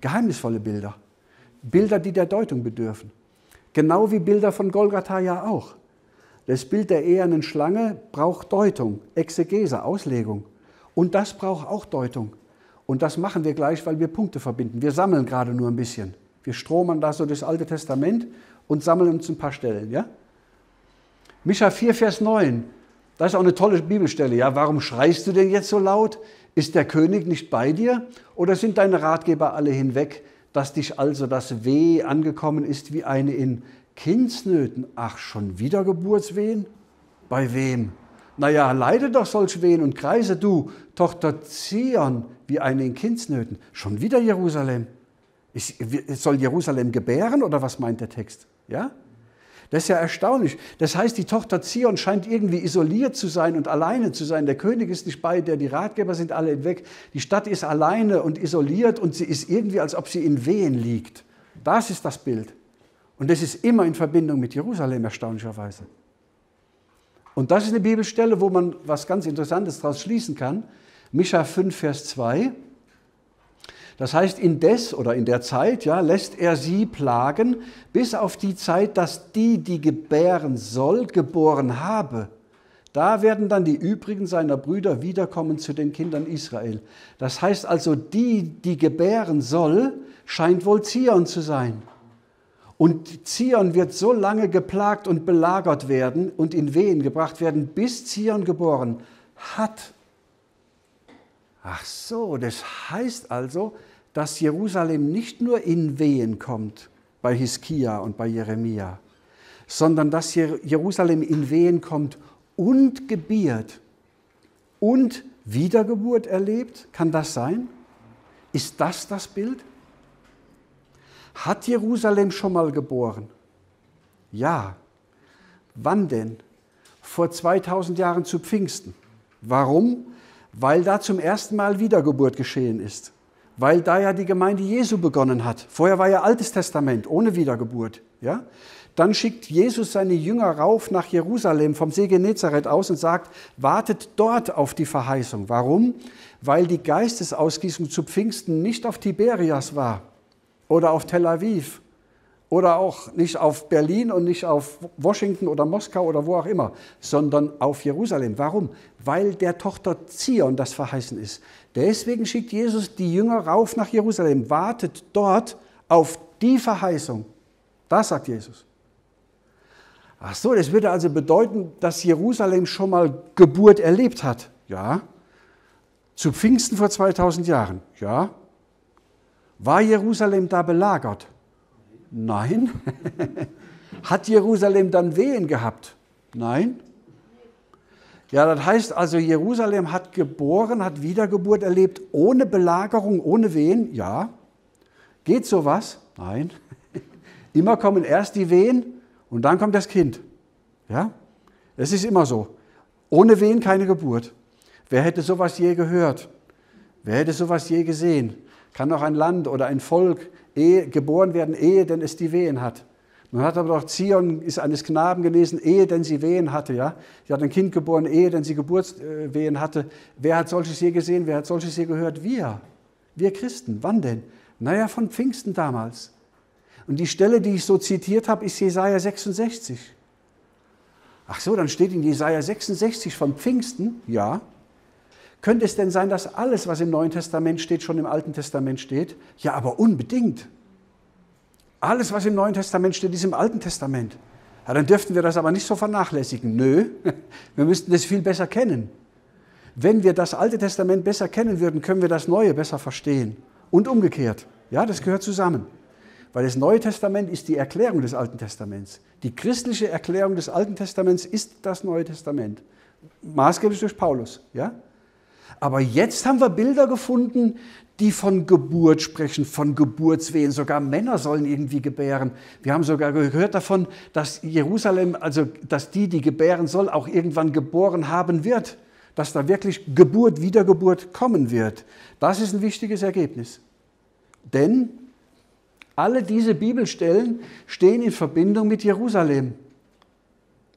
geheimnisvolle Bilder. Bilder, die der Deutung bedürfen. Genau wie Bilder von Golgatha ja auch. Das Bild der ehernen Schlange braucht Deutung, Exegese, Auslegung. Und das braucht auch Deutung. Und das machen wir gleich, weil wir Punkte verbinden. Wir sammeln gerade nur ein bisschen. Wir stromern da so das Alte Testament und sammeln uns ein paar Stellen. Ja? Micha 4, Vers 9. Das ist auch eine tolle Bibelstelle. Ja, warum schreist du denn jetzt so laut? Ist der König nicht bei dir? Oder sind deine Ratgeber alle hinweg? dass dich also das Weh angekommen ist wie eine in Kindsnöten. Ach, schon wieder Geburtswehen? Bei wem? Naja, leide doch solch Wehen und kreise du, Tochter Zion, wie eine in Kindsnöten. Schon wieder Jerusalem. soll Jerusalem gebären oder was meint der Text? Ja? Das ist ja erstaunlich. Das heißt, die Tochter Zion scheint irgendwie isoliert zu sein und alleine zu sein. Der König ist nicht bei der, die Ratgeber sind alle weg. Die Stadt ist alleine und isoliert und sie ist irgendwie, als ob sie in Wehen liegt. Das ist das Bild. Und das ist immer in Verbindung mit Jerusalem, erstaunlicherweise. Und das ist eine Bibelstelle, wo man was ganz Interessantes daraus schließen kann. Micha 5, Vers 2. Das heißt, indes oder in der Zeit ja, lässt er sie plagen, bis auf die Zeit, dass die, die gebären soll, geboren habe. Da werden dann die übrigen seiner Brüder wiederkommen zu den Kindern Israel. Das heißt also, die, die gebären soll, scheint wohl Zion zu sein. Und Zion wird so lange geplagt und belagert werden und in Wehen gebracht werden, bis Zion geboren hat. Ach so, das heißt also, dass Jerusalem nicht nur in Wehen kommt bei Hiskia und bei Jeremia, sondern dass Jerusalem in Wehen kommt und gebiert und Wiedergeburt erlebt. Kann das sein? Ist das das Bild? Hat Jerusalem schon mal geboren? Ja. Wann denn? Vor 2000 Jahren zu Pfingsten. Warum? Weil da zum ersten Mal Wiedergeburt geschehen ist. Weil da ja die Gemeinde Jesu begonnen hat. Vorher war ja Altes Testament ohne Wiedergeburt. Ja? Dann schickt Jesus seine Jünger rauf nach Jerusalem vom See Genezareth aus und sagt, wartet dort auf die Verheißung. Warum? Weil die Geistesausgießung zu Pfingsten nicht auf Tiberias war oder auf Tel Aviv oder auch nicht auf Berlin und nicht auf Washington oder Moskau oder wo auch immer, sondern auf Jerusalem. Warum? Weil der Tochter Zion das verheißen ist. Deswegen schickt Jesus die Jünger rauf nach Jerusalem, wartet dort auf die Verheißung. Das sagt Jesus. Ach so, das würde also bedeuten, dass Jerusalem schon mal Geburt erlebt hat. Ja. Zu Pfingsten vor 2000 Jahren. Ja. War Jerusalem da belagert? Nein. (laughs) hat Jerusalem dann Wehen gehabt? Nein. Ja, das heißt also, Jerusalem hat geboren, hat Wiedergeburt erlebt, ohne Belagerung, ohne Wehen? Ja. Geht sowas? Nein. (laughs) Immer kommen erst die Wehen und dann kommt das Kind. Ja? Es ist immer so. Ohne Wehen keine Geburt. Wer hätte sowas je gehört? Wer hätte sowas je gesehen? Kann auch ein Land oder ein Volk ehe, geboren werden, ehe denn es die Wehen hat. Man hat aber doch, Zion ist eines Knaben genesen, ehe denn sie Wehen hatte. Ja? Sie hat ein Kind geboren, ehe denn sie Geburtswehen hatte. Wer hat solches je gesehen? Wer hat solches je gehört? Wir. Wir Christen. Wann denn? Naja, von Pfingsten damals. Und die Stelle, die ich so zitiert habe, ist Jesaja 66. Ach so, dann steht in Jesaja 66 von Pfingsten, ja. Könnte es denn sein, dass alles, was im Neuen Testament steht, schon im Alten Testament steht? Ja, aber unbedingt. Alles, was im Neuen Testament steht, ist im Alten Testament. Ja, dann dürften wir das aber nicht so vernachlässigen. Nö, (laughs) wir müssten das viel besser kennen. Wenn wir das Alte Testament besser kennen würden, können wir das Neue besser verstehen. Und umgekehrt. Ja, das gehört zusammen. Weil das Neue Testament ist die Erklärung des Alten Testaments. Die christliche Erklärung des Alten Testaments ist das Neue Testament. Maßgeblich durch Paulus. Ja? Aber jetzt haben wir Bilder gefunden, die von Geburt sprechen, von Geburtswehen. Sogar Männer sollen irgendwie gebären. Wir haben sogar gehört davon, dass Jerusalem, also dass die, die gebären soll, auch irgendwann geboren haben wird. Dass da wirklich Geburt, Wiedergeburt kommen wird. Das ist ein wichtiges Ergebnis. Denn alle diese Bibelstellen stehen in Verbindung mit Jerusalem.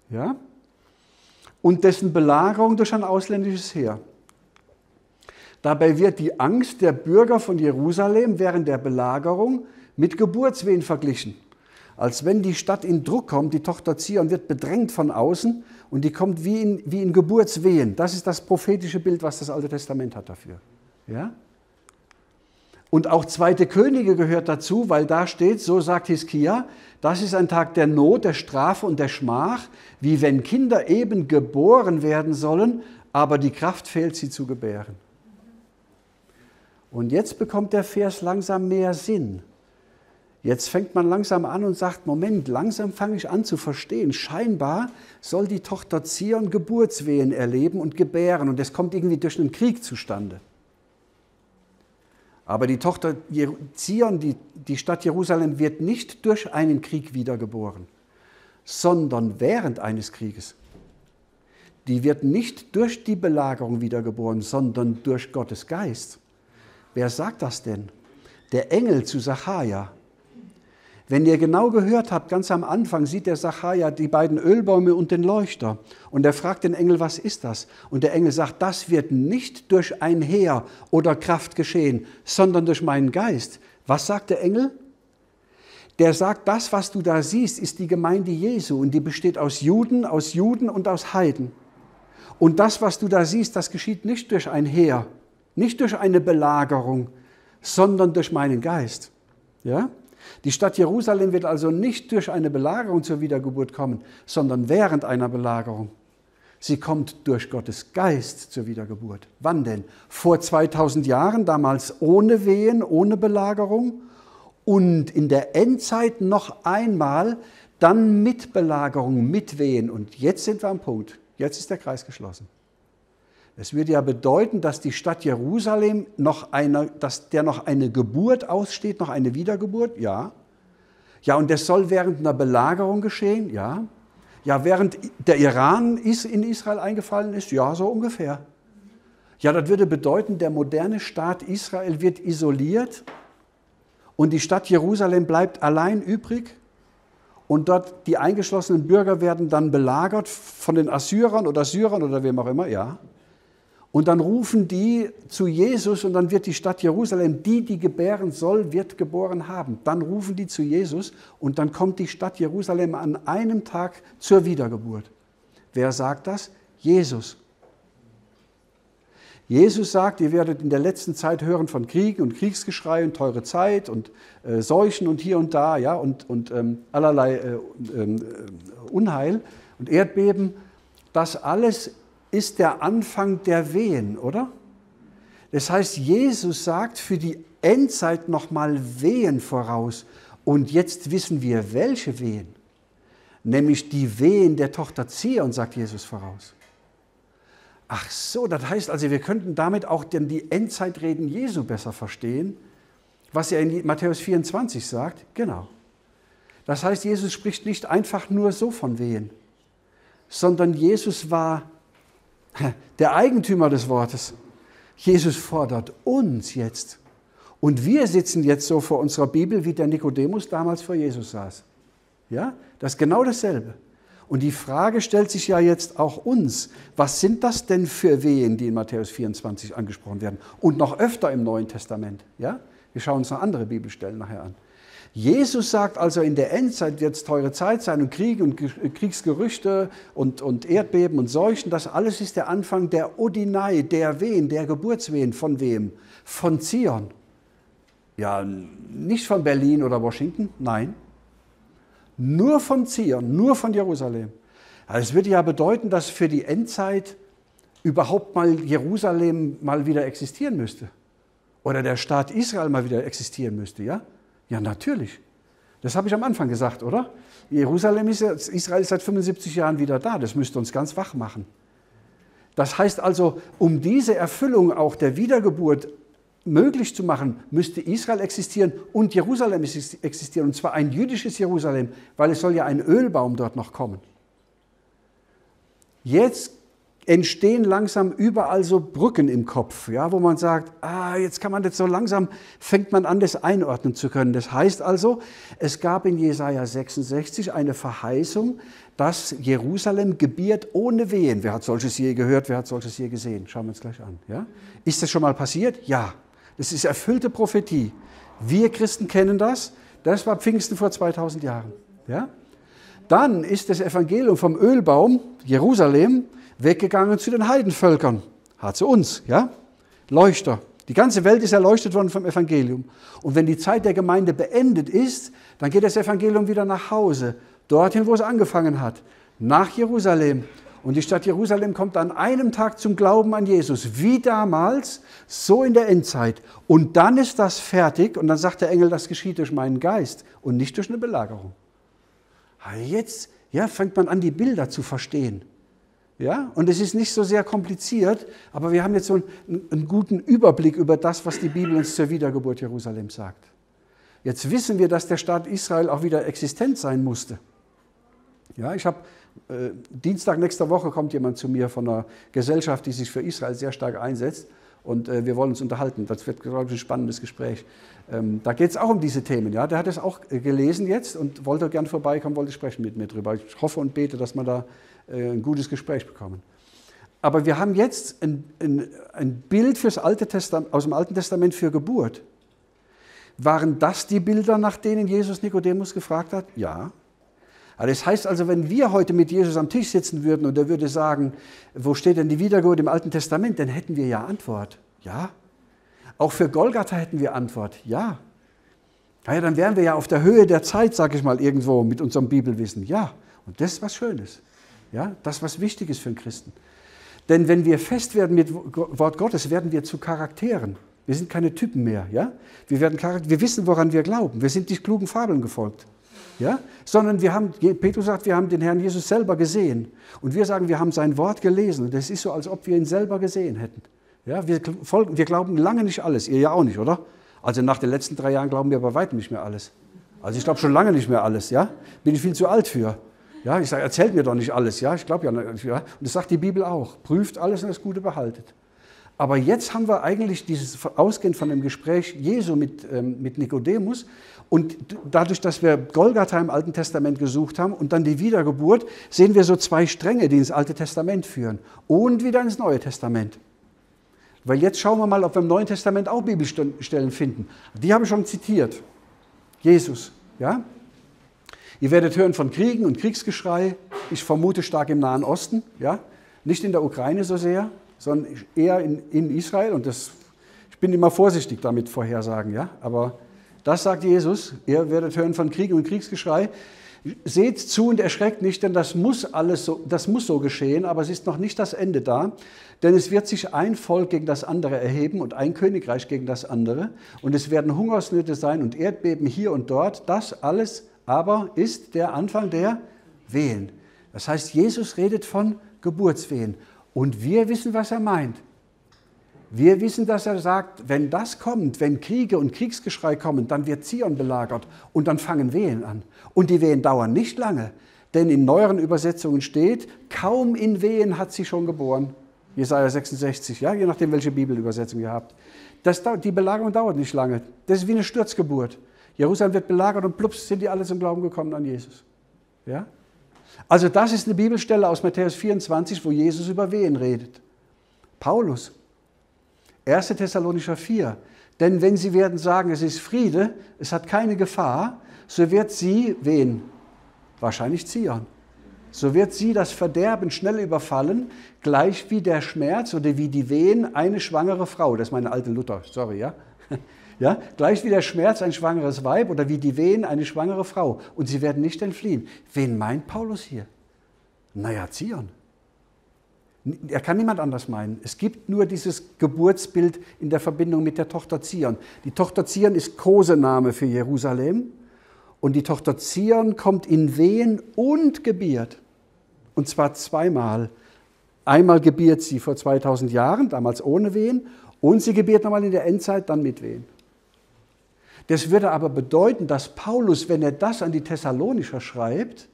Ja? Und dessen Belagerung durch ein ausländisches Heer. Dabei wird die Angst der Bürger von Jerusalem während der Belagerung mit Geburtswehen verglichen. Als wenn die Stadt in Druck kommt, die Tochter Zion wird bedrängt von außen und die kommt wie in, wie in Geburtswehen. Das ist das prophetische Bild, was das Alte Testament hat dafür. Ja? Und auch zweite Könige gehört dazu, weil da steht, so sagt Hiskia, das ist ein Tag der Not, der Strafe und der Schmach, wie wenn Kinder eben geboren werden sollen, aber die Kraft fehlt, sie zu gebären. Und jetzt bekommt der Vers langsam mehr Sinn. Jetzt fängt man langsam an und sagt, Moment, langsam fange ich an zu verstehen. Scheinbar soll die Tochter Zion Geburtswehen erleben und gebären und es kommt irgendwie durch einen Krieg zustande. Aber die Tochter Zion, die, die Stadt Jerusalem, wird nicht durch einen Krieg wiedergeboren, sondern während eines Krieges. Die wird nicht durch die Belagerung wiedergeboren, sondern durch Gottes Geist. Wer sagt das denn? Der Engel zu Sacharja, wenn ihr genau gehört habt, ganz am Anfang sieht der Sacharja die beiden Ölbäume und den Leuchter. Und er fragt den Engel, was ist das? Und der Engel sagt, das wird nicht durch ein Heer oder Kraft geschehen, sondern durch meinen Geist. Was sagt der Engel? Der sagt, das, was du da siehst, ist die Gemeinde Jesu und die besteht aus Juden, aus Juden und aus Heiden. Und das, was du da siehst, das geschieht nicht durch ein Heer, nicht durch eine Belagerung, sondern durch meinen Geist. Ja? Die Stadt Jerusalem wird also nicht durch eine Belagerung zur Wiedergeburt kommen, sondern während einer Belagerung. Sie kommt durch Gottes Geist zur Wiedergeburt. Wann denn? Vor 2000 Jahren, damals ohne Wehen, ohne Belagerung und in der Endzeit noch einmal, dann mit Belagerung, mit Wehen. Und jetzt sind wir am Punkt. Jetzt ist der Kreis geschlossen. Es würde ja bedeuten, dass die Stadt Jerusalem noch eine, dass der noch eine Geburt aussteht, noch eine Wiedergeburt, ja. Ja, und das soll während einer Belagerung geschehen, ja. Ja, während der Iran in Israel eingefallen ist, ja, so ungefähr. Ja, das würde bedeuten, der moderne Staat Israel wird isoliert und die Stadt Jerusalem bleibt allein übrig und dort die eingeschlossenen Bürger werden dann belagert von den Assyrern oder Syrern oder wem auch immer, ja. Und dann rufen die zu Jesus und dann wird die Stadt Jerusalem, die, die gebären soll, wird geboren haben. Dann rufen die zu Jesus und dann kommt die Stadt Jerusalem an einem Tag zur Wiedergeburt. Wer sagt das? Jesus. Jesus sagt, ihr werdet in der letzten Zeit hören von Kriegen und Kriegsgeschrei und teure Zeit und äh, Seuchen und hier und da ja, und, und ähm, allerlei äh, äh, Unheil und Erdbeben. Das alles ist der Anfang der Wehen, oder? Das heißt, Jesus sagt für die Endzeit nochmal Wehen voraus. Und jetzt wissen wir, welche Wehen. Nämlich die Wehen der Tochter Zion, sagt Jesus voraus. Ach so, das heißt also, wir könnten damit auch denn die Endzeitreden Jesu besser verstehen, was er in Matthäus 24 sagt. Genau. Das heißt, Jesus spricht nicht einfach nur so von Wehen, sondern Jesus war der Eigentümer des Wortes. Jesus fordert uns jetzt. Und wir sitzen jetzt so vor unserer Bibel, wie der Nikodemus damals vor Jesus saß. Ja, das ist genau dasselbe. Und die Frage stellt sich ja jetzt auch uns, was sind das denn für Wehen, die in Matthäus 24 angesprochen werden und noch öfter im Neuen Testament? Ja? Wir schauen uns noch andere Bibelstellen nachher an. Jesus sagt also, in der Endzeit wird es teure Zeit sein und Krieg und Kriegsgerüchte und, und Erdbeben und Seuchen. Das alles ist der Anfang der Odinei, der Wehen, der Geburtswehen. Von wem? Von Zion. Ja, nicht von Berlin oder Washington, nein, nur von Zion, nur von Jerusalem. Das würde ja bedeuten, dass für die Endzeit überhaupt mal Jerusalem mal wieder existieren müsste. Oder der Staat Israel mal wieder existieren müsste, ja? Ja, natürlich. Das habe ich am Anfang gesagt, oder? Jerusalem ist, Israel ist seit 75 Jahren wieder da. Das müsste uns ganz wach machen. Das heißt also, um diese Erfüllung auch der Wiedergeburt möglich zu machen, müsste Israel existieren und Jerusalem existieren, und zwar ein jüdisches Jerusalem, weil es soll ja ein Ölbaum dort noch kommen. Jetzt entstehen langsam überall so Brücken im Kopf, ja, wo man sagt, ah, jetzt kann man das so langsam, fängt man an, das einordnen zu können. Das heißt also, es gab in Jesaja 66 eine Verheißung, dass Jerusalem gebiert ohne Wehen. Wer hat solches je gehört? Wer hat solches je gesehen? Schauen wir uns gleich an. Ja? Ist das schon mal passiert? Ja. Das ist erfüllte Prophetie. Wir Christen kennen das. Das war Pfingsten vor 2000 Jahren. Ja? Dann ist das Evangelium vom Ölbaum Jerusalem weggegangen zu den Heidenvölkern. Hat zu uns, ja? Leuchter. Die ganze Welt ist erleuchtet worden vom Evangelium. Und wenn die Zeit der Gemeinde beendet ist, dann geht das Evangelium wieder nach Hause, dorthin, wo es angefangen hat, nach Jerusalem. Und die Stadt Jerusalem kommt an einem Tag zum Glauben an Jesus, wie damals, so in der Endzeit. Und dann ist das fertig und dann sagt der Engel, das geschieht durch meinen Geist und nicht durch eine Belagerung. Jetzt ja, fängt man an, die Bilder zu verstehen. Ja? Und es ist nicht so sehr kompliziert, aber wir haben jetzt so einen, einen guten Überblick über das, was die Bibel uns zur Wiedergeburt Jerusalems sagt. Jetzt wissen wir, dass der Staat Israel auch wieder existent sein musste. Ja, ich habe äh, Dienstag nächster Woche kommt jemand zu mir von einer Gesellschaft, die sich für Israel sehr stark einsetzt. Und äh, wir wollen uns unterhalten. Das wird, glaube ich, ein spannendes Gespräch. Ähm, da geht es auch um diese Themen. Ja? Der hat es auch äh, gelesen jetzt und wollte gern vorbeikommen, wollte sprechen mit mir drüber. Ich hoffe und bete, dass wir da ein gutes Gespräch bekommen. Aber wir haben jetzt ein, ein, ein Bild fürs Alte Testament, aus dem Alten Testament für Geburt. Waren das die Bilder, nach denen Jesus Nikodemus gefragt hat? Ja. Das heißt also, wenn wir heute mit Jesus am Tisch sitzen würden und er würde sagen, wo steht denn die Wiedergeburt im Alten Testament, dann hätten wir ja Antwort. Ja. Auch für Golgatha hätten wir Antwort. Ja. Ja, dann wären wir ja auf der Höhe der Zeit, sage ich mal, irgendwo mit unserem Bibelwissen. Ja. Und das ist was Schönes. Ja, das ist was Wichtiges für einen Christen. Denn wenn wir fest werden mit Wort Gottes, werden wir zu Charakteren. Wir sind keine Typen mehr. Ja? Wir, werden wir wissen, woran wir glauben. Wir sind nicht klugen Fabeln gefolgt ja? sondern wir haben, Petrus sagt, wir haben den Herrn Jesus selber gesehen. Und wir sagen, wir haben sein Wort gelesen. Und es ist so, als ob wir ihn selber gesehen hätten. Ja? Wir, folgen, wir glauben lange nicht alles, ihr ja auch nicht, oder? Also nach den letzten drei Jahren glauben wir bei weitem nicht mehr alles. Also ich glaube schon lange nicht mehr alles, ja? Bin ich viel zu alt für. Ja, ich sage, erzählt mir doch nicht alles, ja? Ich glaube ja, ja. Und das sagt die Bibel auch. Prüft alles und das Gute behaltet. Aber jetzt haben wir eigentlich dieses Ausgehen von dem Gespräch Jesu mit, ähm, mit Nikodemus und dadurch, dass wir Golgatha im Alten Testament gesucht haben und dann die Wiedergeburt, sehen wir so zwei Stränge, die ins Alte Testament führen und wieder ins Neue Testament. Weil jetzt schauen wir mal, ob wir im Neuen Testament auch Bibelstellen finden. Die habe ich schon zitiert. Jesus, ja? Ihr werdet hören von Kriegen und Kriegsgeschrei. Ich vermute stark im Nahen Osten, ja? Nicht in der Ukraine so sehr, sondern eher in, in Israel. Und das, ich bin immer vorsichtig damit vorhersagen, ja? Aber das sagt Jesus. Ihr werdet hören von Kriegen und Kriegsgeschrei. Seht zu und erschreckt nicht, denn das muss alles so, das muss so geschehen, aber es ist noch nicht das Ende da. Denn es wird sich ein Volk gegen das andere erheben und ein Königreich gegen das andere. Und es werden Hungersnöte sein und Erdbeben hier und dort. Das alles aber ist der Anfang der Wehen. Das heißt, Jesus redet von Geburtswehen. Und wir wissen, was er meint. Wir wissen, dass er sagt, wenn das kommt, wenn Kriege und Kriegsgeschrei kommen, dann wird Zion belagert und dann fangen Wehen an. Und die Wehen dauern nicht lange, denn in neueren Übersetzungen steht, kaum in Wehen hat sie schon geboren. Jesaja 66, ja, je nachdem, welche Bibelübersetzung ihr habt. Das, die Belagerung dauert nicht lange. Das ist wie eine Sturzgeburt. Jerusalem wird belagert und plups sind die alle zum Glauben gekommen an Jesus. Ja? Also das ist eine Bibelstelle aus Matthäus 24, wo Jesus über Wehen redet. Paulus, 1. Thessalonischer 4. Denn wenn sie werden sagen, es ist Friede, es hat keine Gefahr, so wird sie wen? Wahrscheinlich Zion so wird sie das Verderben schnell überfallen, gleich wie der Schmerz oder wie die Wehen eine schwangere Frau. Das ist meine alte Luther, sorry, ja? Ja, gleich wie der Schmerz ein schwangeres Weib oder wie die Wehen eine schwangere Frau. Und sie werden nicht entfliehen. Wen meint Paulus hier? Naja, Zion. Er kann niemand anders meinen. Es gibt nur dieses Geburtsbild in der Verbindung mit der Tochter Zion. Die Tochter Zion ist Kosename für Jerusalem. Und die Tochter Zion kommt in Wehen und gebiert. Und zwar zweimal. Einmal gebiert sie vor 2000 Jahren, damals ohne Wehen, und sie gebiert nochmal in der Endzeit, dann mit Wehen. Das würde aber bedeuten, dass Paulus, wenn er das an die Thessalonicher schreibt,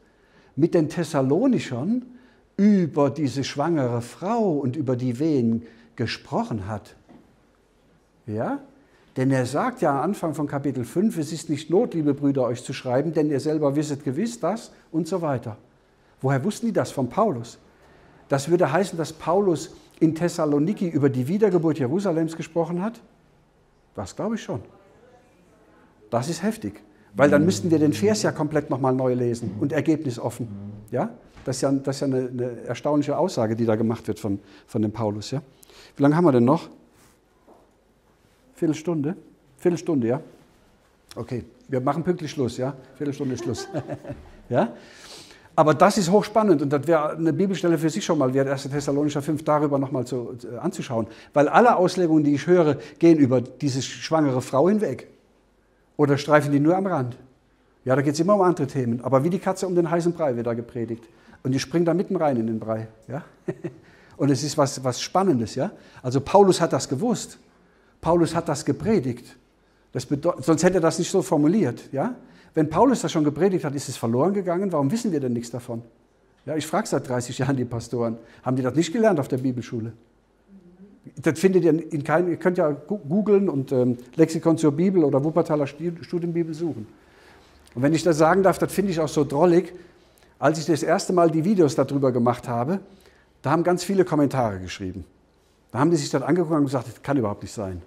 mit den Thessalonichern über diese schwangere Frau und über die Wehen gesprochen hat. Ja? Denn er sagt ja am Anfang von Kapitel 5, es ist nicht Not, liebe Brüder, euch zu schreiben, denn ihr selber wisset gewiss das und so weiter. Woher wussten die das? Von Paulus. Das würde heißen, dass Paulus in Thessaloniki über die Wiedergeburt Jerusalems gesprochen hat? Das glaube ich schon. Das ist heftig, weil dann müssten wir den Vers ja komplett nochmal neu lesen und ergebnisoffen. Ja? Das ist ja, das ist ja eine, eine, erstaunliche Aussage, die da gemacht wird von, von dem Paulus. Ja? Wie lange haben wir denn noch? Viertelstunde? Viertelstunde, ja? Okay, wir machen pünktlich Schluss, ja? Viertelstunde Schluss. (laughs) ja? Aber das ist hochspannend und das wäre eine Bibelstelle für sich schon mal wert, 1. Thessalonischer 5, darüber nochmal äh, anzuschauen. Weil alle Auslegungen, die ich höre, gehen über diese schwangere Frau hinweg. Oder streifen die nur am Rand. Ja, da geht es immer um andere Themen. Aber wie die Katze um den heißen Brei wird da gepredigt. Und die springt da mitten rein in den Brei. Ja? (laughs) Und es ist was, was Spannendes. Ja? Also Paulus hat das gewusst. Paulus hat das gepredigt. Das sonst hätte er das nicht so formuliert. Ja? Wenn Paulus das schon gepredigt hat, ist es verloren gegangen. Warum wissen wir denn nichts davon? Ja, ich frage seit 30 Jahren die Pastoren. Haben die das nicht gelernt auf der Bibelschule? Das findet ihr in keinem, ihr könnt ja googeln und ähm, Lexikon zur Bibel oder Wuppertaler Studienbibel suchen. Und wenn ich das sagen darf, das finde ich auch so drollig. Als ich das erste Mal die Videos darüber gemacht habe, da haben ganz viele Kommentare geschrieben. Da haben die sich das angeguckt und gesagt, das kann überhaupt nicht sein.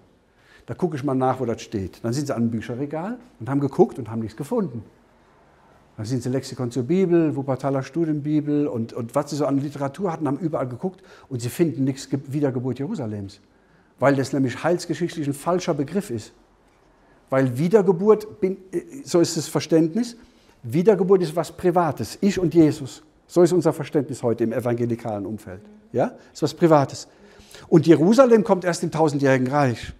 Da gucke ich mal nach, wo das steht. Dann sind sie an einem Bücherregal und haben geguckt und haben nichts gefunden. Dann sind sie Lexikon zur Bibel, Wuppertaler Studienbibel und, und was sie so an Literatur hatten, haben überall geguckt und sie finden nichts Wiedergeburt Jerusalems. Weil das nämlich heilsgeschichtlich ein falscher Begriff ist. Weil Wiedergeburt, so ist das Verständnis, Wiedergeburt ist was Privates. Ich und Jesus. So ist unser Verständnis heute im evangelikalen Umfeld. Ja, ist was Privates. Und Jerusalem kommt erst im tausendjährigen Reich.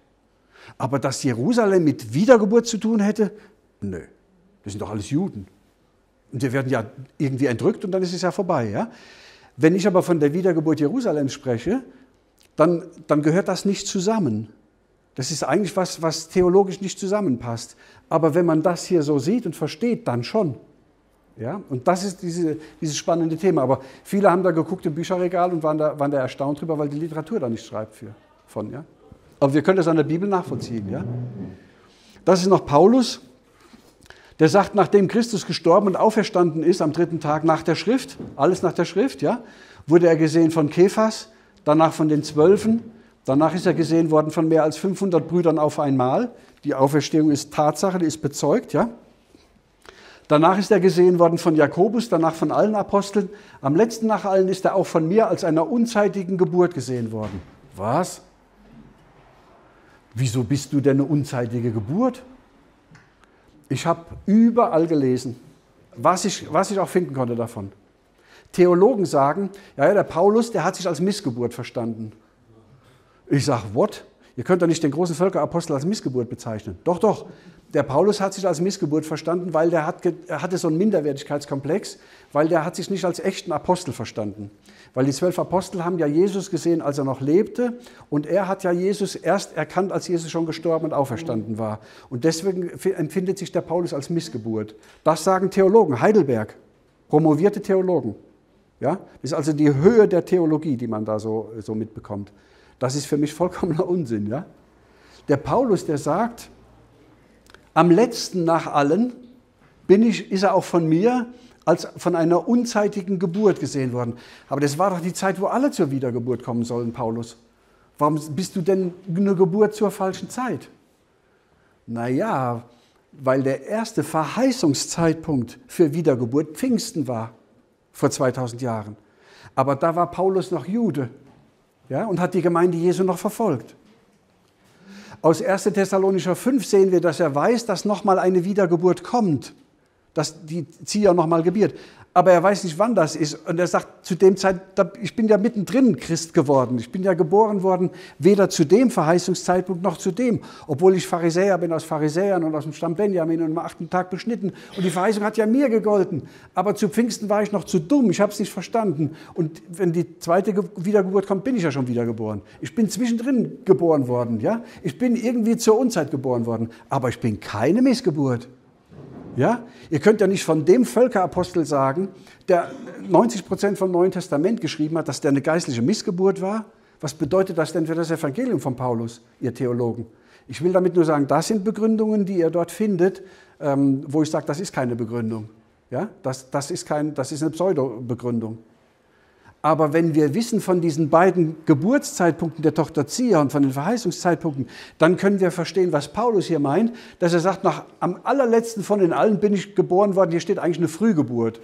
Aber dass Jerusalem mit Wiedergeburt zu tun hätte, nö. Das sind doch alles Juden. Und die werden ja irgendwie entrückt und dann ist es ja vorbei. Ja? Wenn ich aber von der Wiedergeburt Jerusalems spreche, dann, dann gehört das nicht zusammen. Das ist eigentlich was, was theologisch nicht zusammenpasst. Aber wenn man das hier so sieht und versteht, dann schon. Ja? Und das ist diese, dieses spannende Thema. Aber viele haben da geguckt im Bücherregal und waren da, waren da erstaunt drüber, weil die Literatur da nicht schreibt für. von. Ja? Aber wir können das an der Bibel nachvollziehen. Ja? Das ist noch Paulus, der sagt, nachdem Christus gestorben und auferstanden ist am dritten Tag nach der Schrift, alles nach der Schrift, ja, wurde er gesehen von Kephas, danach von den Zwölfen, danach ist er gesehen worden von mehr als 500 Brüdern auf einmal. Die Auferstehung ist Tatsache, die ist bezeugt, ja. Danach ist er gesehen worden von Jakobus, danach von allen Aposteln. Am letzten nach allen ist er auch von mir als einer unzeitigen Geburt gesehen worden. Was? Wieso bist du denn eine unzeitige Geburt? Ich habe überall gelesen, was ich, was ich auch finden konnte davon. Theologen sagen, ja, ja, der Paulus, der hat sich als Missgeburt verstanden. Ich sage, what? Ihr könnt doch nicht den großen Völkerapostel als Missgeburt bezeichnen. Doch, doch. Der Paulus hat sich als Missgeburt verstanden, weil der hat, er hatte so einen Minderwertigkeitskomplex, weil der hat sich nicht als echten Apostel verstanden. Weil die zwölf Apostel haben ja Jesus gesehen, als er noch lebte. Und er hat ja Jesus erst erkannt, als Jesus schon gestorben und auferstanden war. Und deswegen empfindet sich der Paulus als Missgeburt. Das sagen Theologen, Heidelberg, promovierte Theologen. Ja? Das ist also die Höhe der Theologie, die man da so, so mitbekommt. Das ist für mich vollkommener Unsinn. Ja? Der Paulus, der sagt, am letzten nach allen bin ich, ist er auch von mir als von einer unzeitigen Geburt gesehen worden. Aber das war doch die Zeit, wo alle zur Wiedergeburt kommen sollen, Paulus. Warum bist du denn eine Geburt zur falschen Zeit? Naja, weil der erste Verheißungszeitpunkt für Wiedergeburt Pfingsten war, vor 2000 Jahren. Aber da war Paulus noch Jude ja, und hat die Gemeinde Jesu noch verfolgt. Aus 1. Thessalonicher 5 sehen wir, dass er weiß, dass nochmal eine Wiedergeburt kommt dass die Zieher nochmal gebiert. Aber er weiß nicht, wann das ist. Und er sagt zu dem Zeit, ich bin ja mittendrin Christ geworden. Ich bin ja geboren worden, weder zu dem Verheißungszeitpunkt noch zu dem. Obwohl ich Pharisäer bin, aus Pharisäern und aus dem Stamm Benjamin und am achten Tag beschnitten. Und die Verheißung hat ja mir gegolten. Aber zu Pfingsten war ich noch zu dumm. Ich habe es nicht verstanden. Und wenn die zweite Wiedergeburt kommt, bin ich ja schon wiedergeboren. Ich bin zwischendrin geboren worden. Ja? Ich bin irgendwie zur Unzeit geboren worden. Aber ich bin keine Missgeburt. Ja? Ihr könnt ja nicht von dem Völkerapostel sagen, der 90 Prozent vom Neuen Testament geschrieben hat, dass der eine geistliche Missgeburt war. Was bedeutet das denn für das Evangelium von Paulus, ihr Theologen? Ich will damit nur sagen, das sind Begründungen, die ihr dort findet, ähm, wo ich sage, das ist keine Begründung. Ja? Das, das, ist kein, das ist eine Pseudo-Begründung. Aber wenn wir wissen von diesen beiden Geburtszeitpunkten der Tochter Zia und von den Verheißungszeitpunkten, dann können wir verstehen, was Paulus hier meint, dass er sagt, nach am allerletzten von den allen bin ich geboren worden, hier steht eigentlich eine Frühgeburt.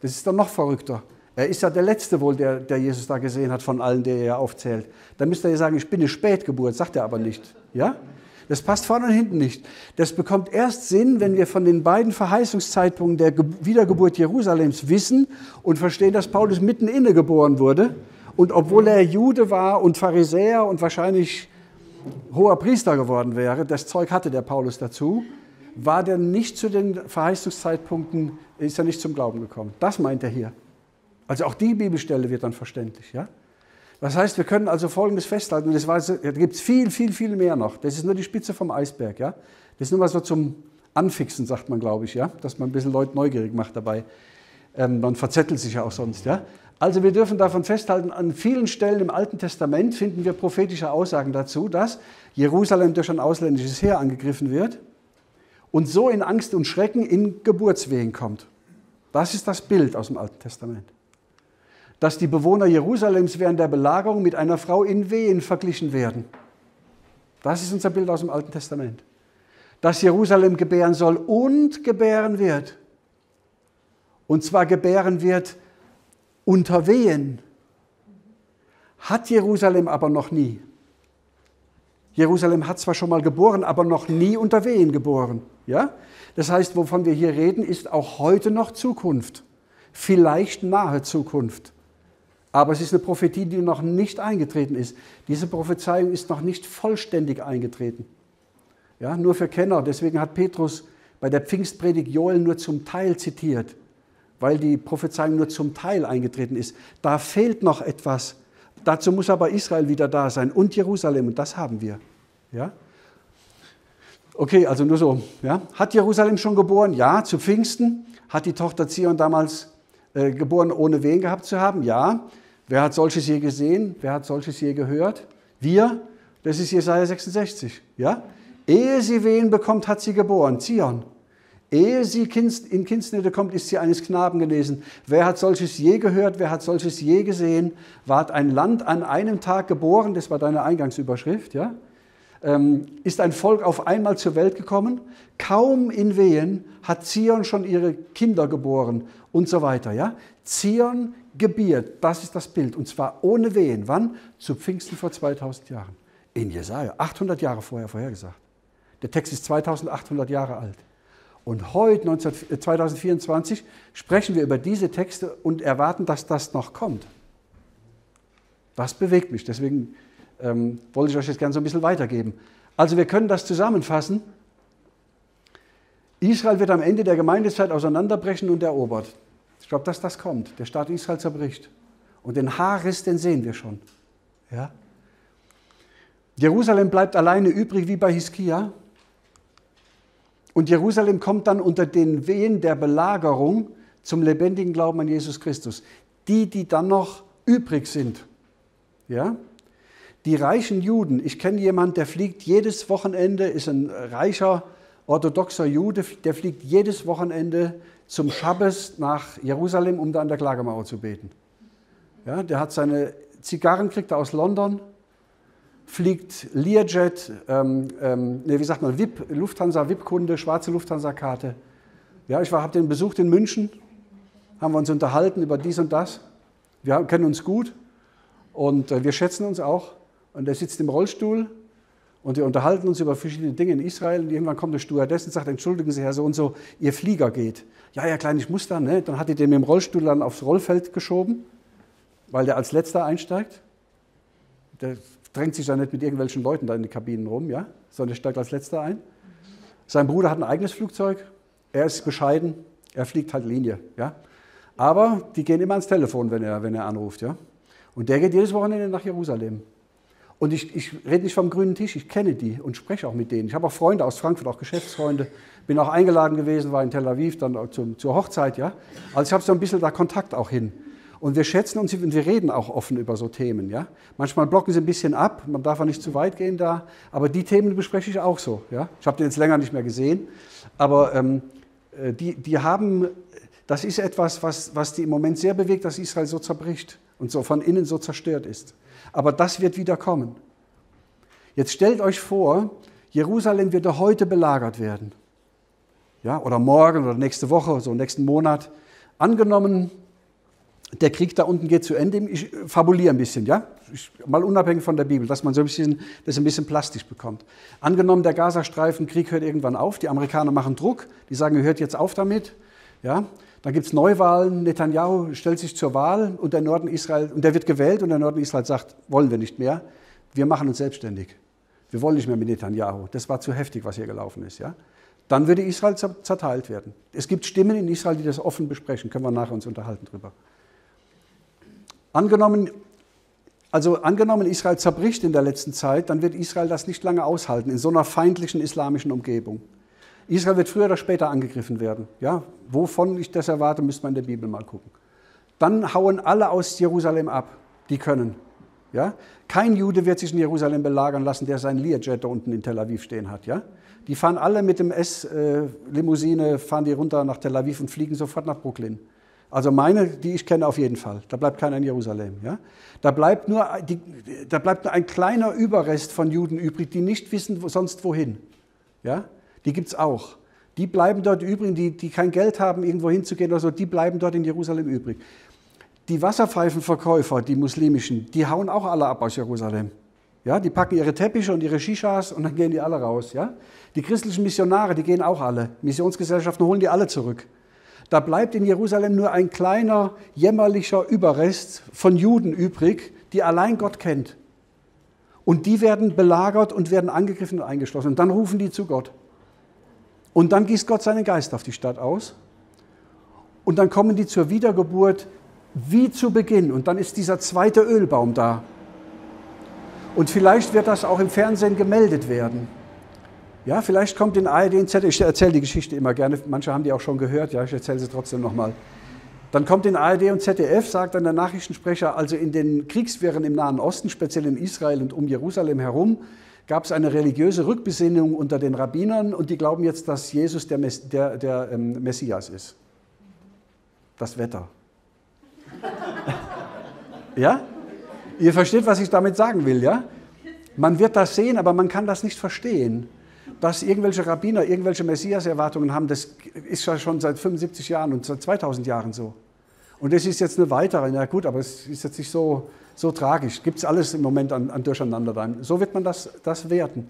Das ist dann noch verrückter. Er ist ja der Letzte wohl, der, der Jesus da gesehen hat von allen, der er aufzählt. Dann müsste er ja sagen, ich bin eine Spätgeburt, sagt er aber nicht. Ja? Das passt vorne und hinten nicht. Das bekommt erst Sinn, wenn wir von den beiden Verheißungszeitpunkten der Wiedergeburt Jerusalems wissen und verstehen, dass Paulus mitten inne geboren wurde. Und obwohl er Jude war und Pharisäer und wahrscheinlich hoher Priester geworden wäre, das Zeug hatte der Paulus dazu, war der nicht zu den Verheißungszeitpunkten, ist er nicht zum Glauben gekommen. Das meint er hier. Also auch die Bibelstelle wird dann verständlich. Ja? Das heißt, wir können also Folgendes festhalten, und das war, da gibt es viel, viel, viel mehr noch. Das ist nur die Spitze vom Eisberg. Ja? Das ist nur mal so zum Anfixen, sagt man, glaube ich, ja? dass man ein bisschen Leute neugierig macht dabei. Ähm, man verzettelt sich ja auch sonst. Ja? Also wir dürfen davon festhalten, an vielen Stellen im Alten Testament finden wir prophetische Aussagen dazu, dass Jerusalem durch ein ausländisches Heer angegriffen wird und so in Angst und Schrecken in Geburtswehen kommt. Das ist das Bild aus dem Alten Testament dass die Bewohner Jerusalems während der Belagerung mit einer Frau in Wehen verglichen werden. Das ist unser Bild aus dem Alten Testament. Dass Jerusalem gebären soll und gebären wird. Und zwar gebären wird unter Wehen. Hat Jerusalem aber noch nie. Jerusalem hat zwar schon mal geboren, aber noch nie unter Wehen geboren. Ja? Das heißt, wovon wir hier reden, ist auch heute noch Zukunft. Vielleicht nahe Zukunft. Aber es ist eine Prophetie, die noch nicht eingetreten ist. Diese Prophezeiung ist noch nicht vollständig eingetreten. Ja, nur für Kenner. Deswegen hat Petrus bei der Pfingstpredigt Joel nur zum Teil zitiert, weil die Prophezeiung nur zum Teil eingetreten ist. Da fehlt noch etwas. Dazu muss aber Israel wieder da sein und Jerusalem und das haben wir. Ja? Okay, also nur so. Ja? Hat Jerusalem schon geboren? Ja, zu Pfingsten. Hat die Tochter Zion damals äh, geboren, ohne Wehen gehabt zu haben? Ja. Wer hat solches je gesehen? Wer hat solches je gehört? Wir, das ist Jesaja 66. Ja? Ehe sie Wehen bekommt, hat sie geboren, Zion. Ehe sie in Kindsnöte kommt, ist sie eines Knaben genesen. Wer hat solches je gehört? Wer hat solches je gesehen? Ward ein Land an einem Tag geboren? Das war deine Eingangsüberschrift, ja? Ähm, ist ein Volk auf einmal zur Welt gekommen? Kaum in Wehen hat Zion schon ihre Kinder geboren und so weiter, ja? Zion gebiert, das ist das Bild, und zwar ohne Wehen. Wann? Zu Pfingsten vor 2000 Jahren. In Jesaja, 800 Jahre vorher vorhergesagt. Der Text ist 2800 Jahre alt. Und heute, 19, 2024, äh, sprechen wir über diese Texte und erwarten, dass das noch kommt. Das bewegt mich. Deswegen ähm, wollte ich euch jetzt gerne so ein bisschen weitergeben. Also wir können das zusammenfassen. Israel wird am Ende der Gemeindezeit auseinanderbrechen und erobert. Ich glaube, dass das kommt. Der Staat Israel zerbricht. Und den Haarriss, den sehen wir schon. Ja? Jerusalem bleibt alleine übrig wie bei Hiskia. Und Jerusalem kommt dann unter den Wehen der Belagerung zum lebendigen Glauben an Jesus Christus. Die, die dann noch übrig sind. Ja? Die reichen Juden. Ich kenne jemanden, der fliegt jedes Wochenende, ist ein reicher orthodoxer Jude, der fliegt jedes Wochenende zum Schabbes nach Jerusalem, um da an der Klagemauer zu beten. Ja, der hat seine Zigarren kriegt er aus London, fliegt Learjet, ähm, ähm, nee, wie sagt man, VIP, Lufthansa VIP-Kunde, schwarze Lufthansa-Karte. Ja, ich habe den besucht in München, haben wir uns unterhalten über dies und das. Wir kennen uns gut und äh, wir schätzen uns auch. Und er sitzt im Rollstuhl und wir unterhalten uns über verschiedene Dinge in Israel. Und irgendwann kommt der Stewardess und sagt, entschuldigen Sie, Herr so und so, Ihr Flieger geht. Ja, ja, klein, ich muss dann. Ne? Dann hat die den mit dem Rollstuhl dann aufs Rollfeld geschoben, weil der als Letzter einsteigt. Der drängt sich da nicht mit irgendwelchen Leuten da in die Kabinen rum, ja, sondern steigt als letzter ein. Sein Bruder hat ein eigenes Flugzeug, er ist bescheiden, er fliegt halt Linie, ja. Aber die gehen immer ans Telefon, wenn er, wenn er anruft, ja. Und der geht jedes Wochenende nach Jerusalem. Und ich, ich rede nicht vom grünen Tisch, ich kenne die und spreche auch mit denen. Ich habe auch Freunde aus Frankfurt, auch Geschäftsfreunde. Bin auch eingeladen gewesen, war in Tel Aviv dann zum, zur Hochzeit, ja. Also ich habe so ein bisschen da Kontakt auch hin. Und wir schätzen uns und wir reden auch offen über so Themen. Ja? Manchmal blocken sie ein bisschen ab, man darf auch nicht zu weit gehen da, aber die Themen bespreche ich auch so. Ja? Ich habe den jetzt länger nicht mehr gesehen, aber ähm, äh, die, die haben, das ist etwas, was, was die im Moment sehr bewegt, dass Israel so zerbricht und so von innen so zerstört ist. Aber das wird wieder kommen. Jetzt stellt euch vor, Jerusalem wird heute belagert werden. Ja, oder morgen oder nächste Woche, so nächsten Monat. Angenommen, der Krieg da unten geht zu Ende. Ich fabuliere ein bisschen, ja? Ich, mal unabhängig von der Bibel, dass man so ein bisschen, das ein bisschen plastisch bekommt. Angenommen, der Gazastreifenkrieg hört irgendwann auf, die Amerikaner machen Druck, die sagen, hört jetzt auf damit, ja? Dann gibt es Neuwahlen, Netanyahu stellt sich zur Wahl und der Norden Israel, und der wird gewählt und der Norden Israel sagt, wollen wir nicht mehr, wir machen uns selbstständig. Wir wollen nicht mehr mit Netanyahu. Das war zu heftig, was hier gelaufen ist, ja? Dann würde Israel zerteilt werden. Es gibt Stimmen in Israel, die das offen besprechen, können wir nachher uns unterhalten drüber. Angenommen, also angenommen, Israel zerbricht in der letzten Zeit, dann wird Israel das nicht lange aushalten in so einer feindlichen islamischen Umgebung. Israel wird früher oder später angegriffen werden. Ja, wovon ich das erwarte, müsste man in der Bibel mal gucken. Dann hauen alle aus Jerusalem ab, die können. Ja? Kein Jude wird sich in Jerusalem belagern lassen, der seinen Learjet da unten in Tel Aviv stehen hat. Ja? Die fahren alle mit dem S-Limousine, fahren die runter nach Tel Aviv und fliegen sofort nach Brooklyn. Also meine, die ich kenne, auf jeden Fall. Da bleibt keiner in Jerusalem. Ja? Da, bleibt nur, die, da bleibt nur ein kleiner Überrest von Juden übrig, die nicht wissen sonst wohin. Ja? Die gibt es auch. Die bleiben dort übrig, die, die kein Geld haben, irgendwo hinzugehen oder so, die bleiben dort in Jerusalem übrig. Die Wasserpfeifenverkäufer, die muslimischen, die hauen auch alle ab aus Jerusalem. Ja, die packen ihre Teppiche und ihre Shishas und dann gehen die alle raus. Ja? Die christlichen Missionare, die gehen auch alle. Missionsgesellschaften holen die alle zurück. Da bleibt in Jerusalem nur ein kleiner, jämmerlicher Überrest von Juden übrig, die allein Gott kennt. Und die werden belagert und werden angegriffen und eingeschlossen. Und dann rufen die zu Gott. Und dann gießt Gott seinen Geist auf die Stadt aus. Und dann kommen die zur Wiedergeburt wie zu Beginn. Und dann ist dieser zweite Ölbaum da. Und vielleicht wird das auch im Fernsehen gemeldet werden. Ja, vielleicht kommt in ARD und ZDF, ich erzähle die Geschichte immer gerne, manche haben die auch schon gehört, ja, ich erzähle sie trotzdem nochmal. Dann kommt in ARD und ZDF, sagt dann der Nachrichtensprecher, also in den Kriegswirren im Nahen Osten, speziell in Israel und um Jerusalem herum, gab es eine religiöse Rückbesinnung unter den Rabbinern und die glauben jetzt, dass Jesus der, Mess der, der ähm, Messias ist. Das Wetter. (laughs) ja? Ihr versteht, was ich damit sagen will, ja? Man wird das sehen, aber man kann das nicht verstehen. Dass irgendwelche Rabbiner irgendwelche Messias-Erwartungen haben, das ist ja schon seit 75 Jahren und seit 2000 Jahren so. Und das ist jetzt eine weitere, na gut, aber es ist jetzt nicht so, so tragisch. Gibt es alles im Moment an, an Durcheinander. So wird man das, das werten.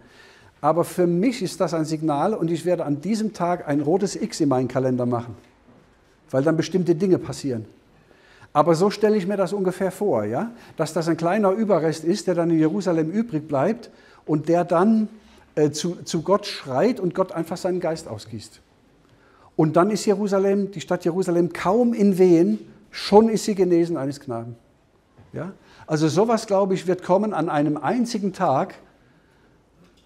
Aber für mich ist das ein Signal und ich werde an diesem Tag ein rotes X in meinen Kalender machen, weil dann bestimmte Dinge passieren. Aber so stelle ich mir das ungefähr vor, ja? dass das ein kleiner Überrest ist, der dann in Jerusalem übrig bleibt und der dann äh, zu, zu Gott schreit und Gott einfach seinen Geist ausgießt. Und dann ist Jerusalem, die Stadt Jerusalem, kaum in Wehen, schon ist sie genesen eines Knaben. Ja? Also sowas, glaube ich, wird kommen an einem einzigen Tag,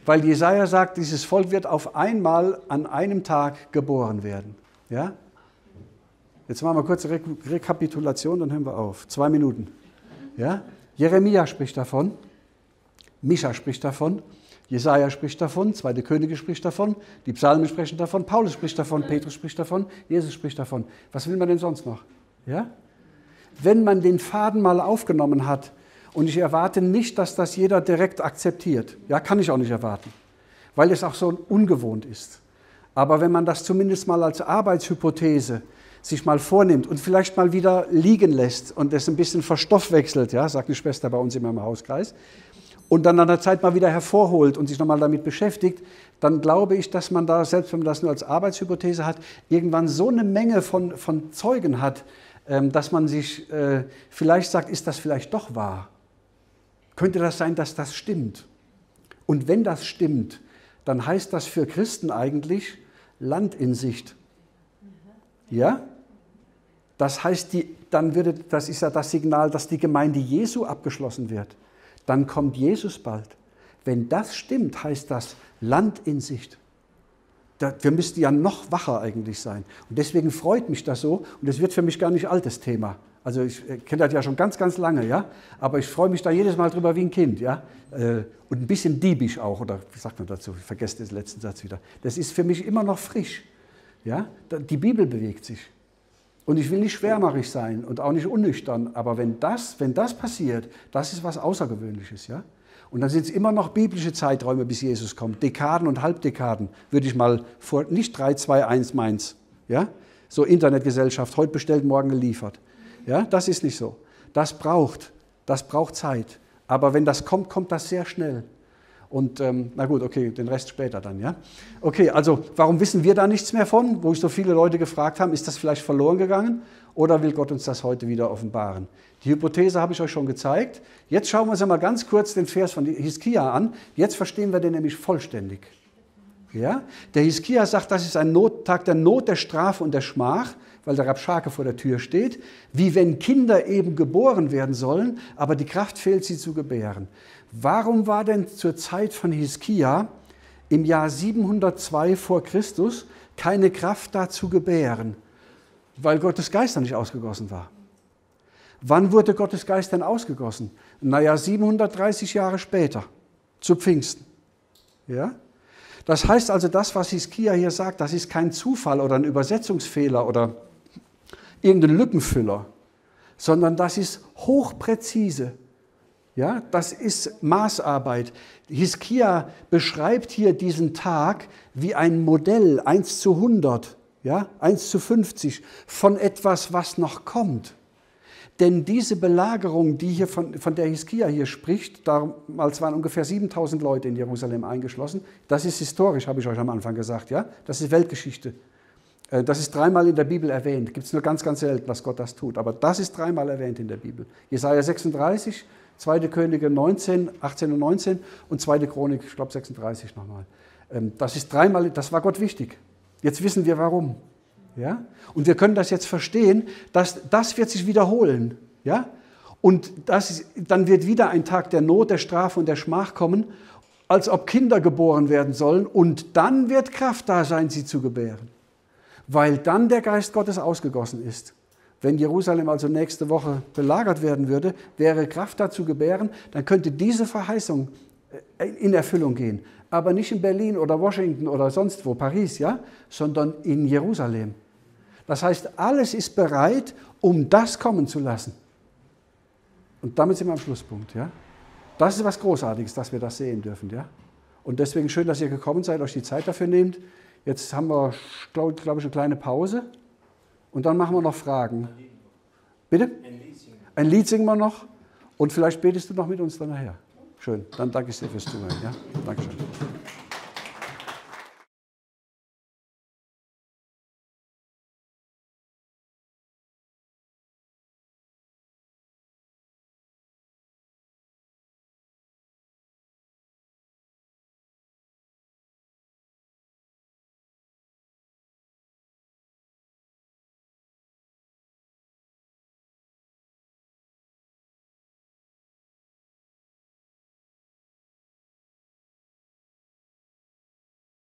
weil Jesaja sagt, dieses Volk wird auf einmal an einem Tag geboren werden. Ja? Jetzt machen wir kurz Re Rekapitulation, dann hören wir auf. Zwei Minuten. Ja? Jeremia spricht davon, Micha spricht davon, Jesaja spricht davon, Zweite Könige spricht davon, die Psalmen sprechen davon, Paulus spricht davon, Petrus spricht davon, Jesus spricht davon. Was will man denn sonst noch? Ja? Wenn man den Faden mal aufgenommen hat, und ich erwarte nicht, dass das jeder direkt akzeptiert, ja, kann ich auch nicht erwarten, weil es auch so ungewohnt ist. Aber wenn man das zumindest mal als Arbeitshypothese sich mal vornimmt und vielleicht mal wieder liegen lässt und das ein bisschen verstoffwechselt, ja, sagt eine Schwester bei uns immer im Hauskreis, und dann an der Zeit mal wieder hervorholt und sich nochmal damit beschäftigt, dann glaube ich, dass man da, selbst wenn man das nur als Arbeitshypothese hat, irgendwann so eine Menge von, von Zeugen hat, dass man sich äh, vielleicht sagt, ist das vielleicht doch wahr? Könnte das sein, dass das stimmt? Und wenn das stimmt, dann heißt das für Christen eigentlich Land in Sicht. Ja? Das heißt, die, dann würde, das ist ja das Signal, dass die Gemeinde Jesu abgeschlossen wird. Dann kommt Jesus bald. Wenn das stimmt, heißt das Land in Sicht. Wir müssten ja noch wacher eigentlich sein. Und deswegen freut mich das so. Und es wird für mich gar nicht altes Thema. Also ich äh, kenne das ja schon ganz, ganz lange, ja. Aber ich freue mich da jedes Mal drüber wie ein Kind, ja. Äh, und ein bisschen diebisch auch, oder wie sagt man dazu? Ich vergesse den letzten Satz wieder. Das ist für mich immer noch frisch, ja. Die Bibel bewegt sich. Und ich will nicht schwärmerig sein und auch nicht unnüchtern, aber wenn das, wenn das passiert, das ist was Außergewöhnliches, ja. Und dann sind es immer noch biblische Zeiträume, bis Jesus kommt. Dekaden und Halbdekaden, würde ich mal vor, nicht 3, 2, 1, meins, ja. So Internetgesellschaft, heute bestellt, morgen geliefert. Ja, das ist nicht so. Das braucht, das braucht Zeit. Aber wenn das kommt, kommt das sehr schnell. Und ähm, na gut, okay, den Rest später dann, ja. Okay, also warum wissen wir da nichts mehr von? Wo ich so viele Leute gefragt haben, ist das vielleicht verloren gegangen oder will Gott uns das heute wieder offenbaren? Die Hypothese habe ich euch schon gezeigt. Jetzt schauen wir uns einmal ganz kurz den Vers von Hiskia an. Jetzt verstehen wir den nämlich vollständig. Ja? Der Hiskia sagt, das ist ein Not, Tag der Not, der Strafe und der Schmach, weil der Rabschake vor der Tür steht, wie wenn Kinder eben geboren werden sollen, aber die Kraft fehlt, sie zu gebären. Warum war denn zur Zeit von Hiskia im Jahr 702 vor Christus keine Kraft da zu gebären? Weil Gottes Geist dann nicht ausgegossen war. Wann wurde Gottes Geist denn ausgegossen? Naja, 730 Jahre später, zu Pfingsten. Ja? Das heißt also, das, was Hiskia hier sagt, das ist kein Zufall oder ein Übersetzungsfehler oder irgendein Lückenfüller, sondern das ist hochpräzise. Ja, das ist Maßarbeit. Hiskia beschreibt hier diesen Tag wie ein Modell 1 zu 100, ja, 1 zu 50 von etwas, was noch kommt. Denn diese Belagerung, die hier von, von der Hiskia hier spricht, damals waren ungefähr 7000 Leute in Jerusalem eingeschlossen. Das ist historisch, habe ich euch am Anfang gesagt, ja. Das ist Weltgeschichte. Äh, das ist dreimal in der Bibel erwähnt. Gibt es nur ganz, ganz selten, dass Gott das tut. Aber das ist dreimal erwähnt in der Bibel. Jesaja 36, 2. Könige 19, 18 und 19 und 2. Chronik, ich glaube 36 nochmal. Ähm, das ist dreimal, das war Gott wichtig. Jetzt wissen wir warum. Ja? Und wir können das jetzt verstehen, dass das wird sich wiederholen. Ja? Und das, dann wird wieder ein Tag der Not, der Strafe und der Schmach kommen, als ob Kinder geboren werden sollen. Und dann wird Kraft da sein, sie zu gebären. Weil dann der Geist Gottes ausgegossen ist. Wenn Jerusalem also nächste Woche belagert werden würde, wäre Kraft dazu gebären, dann könnte diese Verheißung äh, in Erfüllung gehen. Aber nicht in Berlin oder Washington oder sonst wo, Paris, ja, sondern in Jerusalem. Das heißt, alles ist bereit, um das kommen zu lassen. Und damit sind wir am Schlusspunkt. Ja? Das ist was Großartiges, dass wir das sehen dürfen. Ja? Und deswegen schön, dass ihr gekommen seid, euch die Zeit dafür nehmt. Jetzt haben wir, glaube glaub ich, eine kleine Pause. Und dann machen wir noch Fragen. Bitte? Ein Lied singen wir noch. Und vielleicht betest du noch mit uns dann nachher. Schön. Dann danke ich dir fürs Zuhören. Ja? Dankeschön.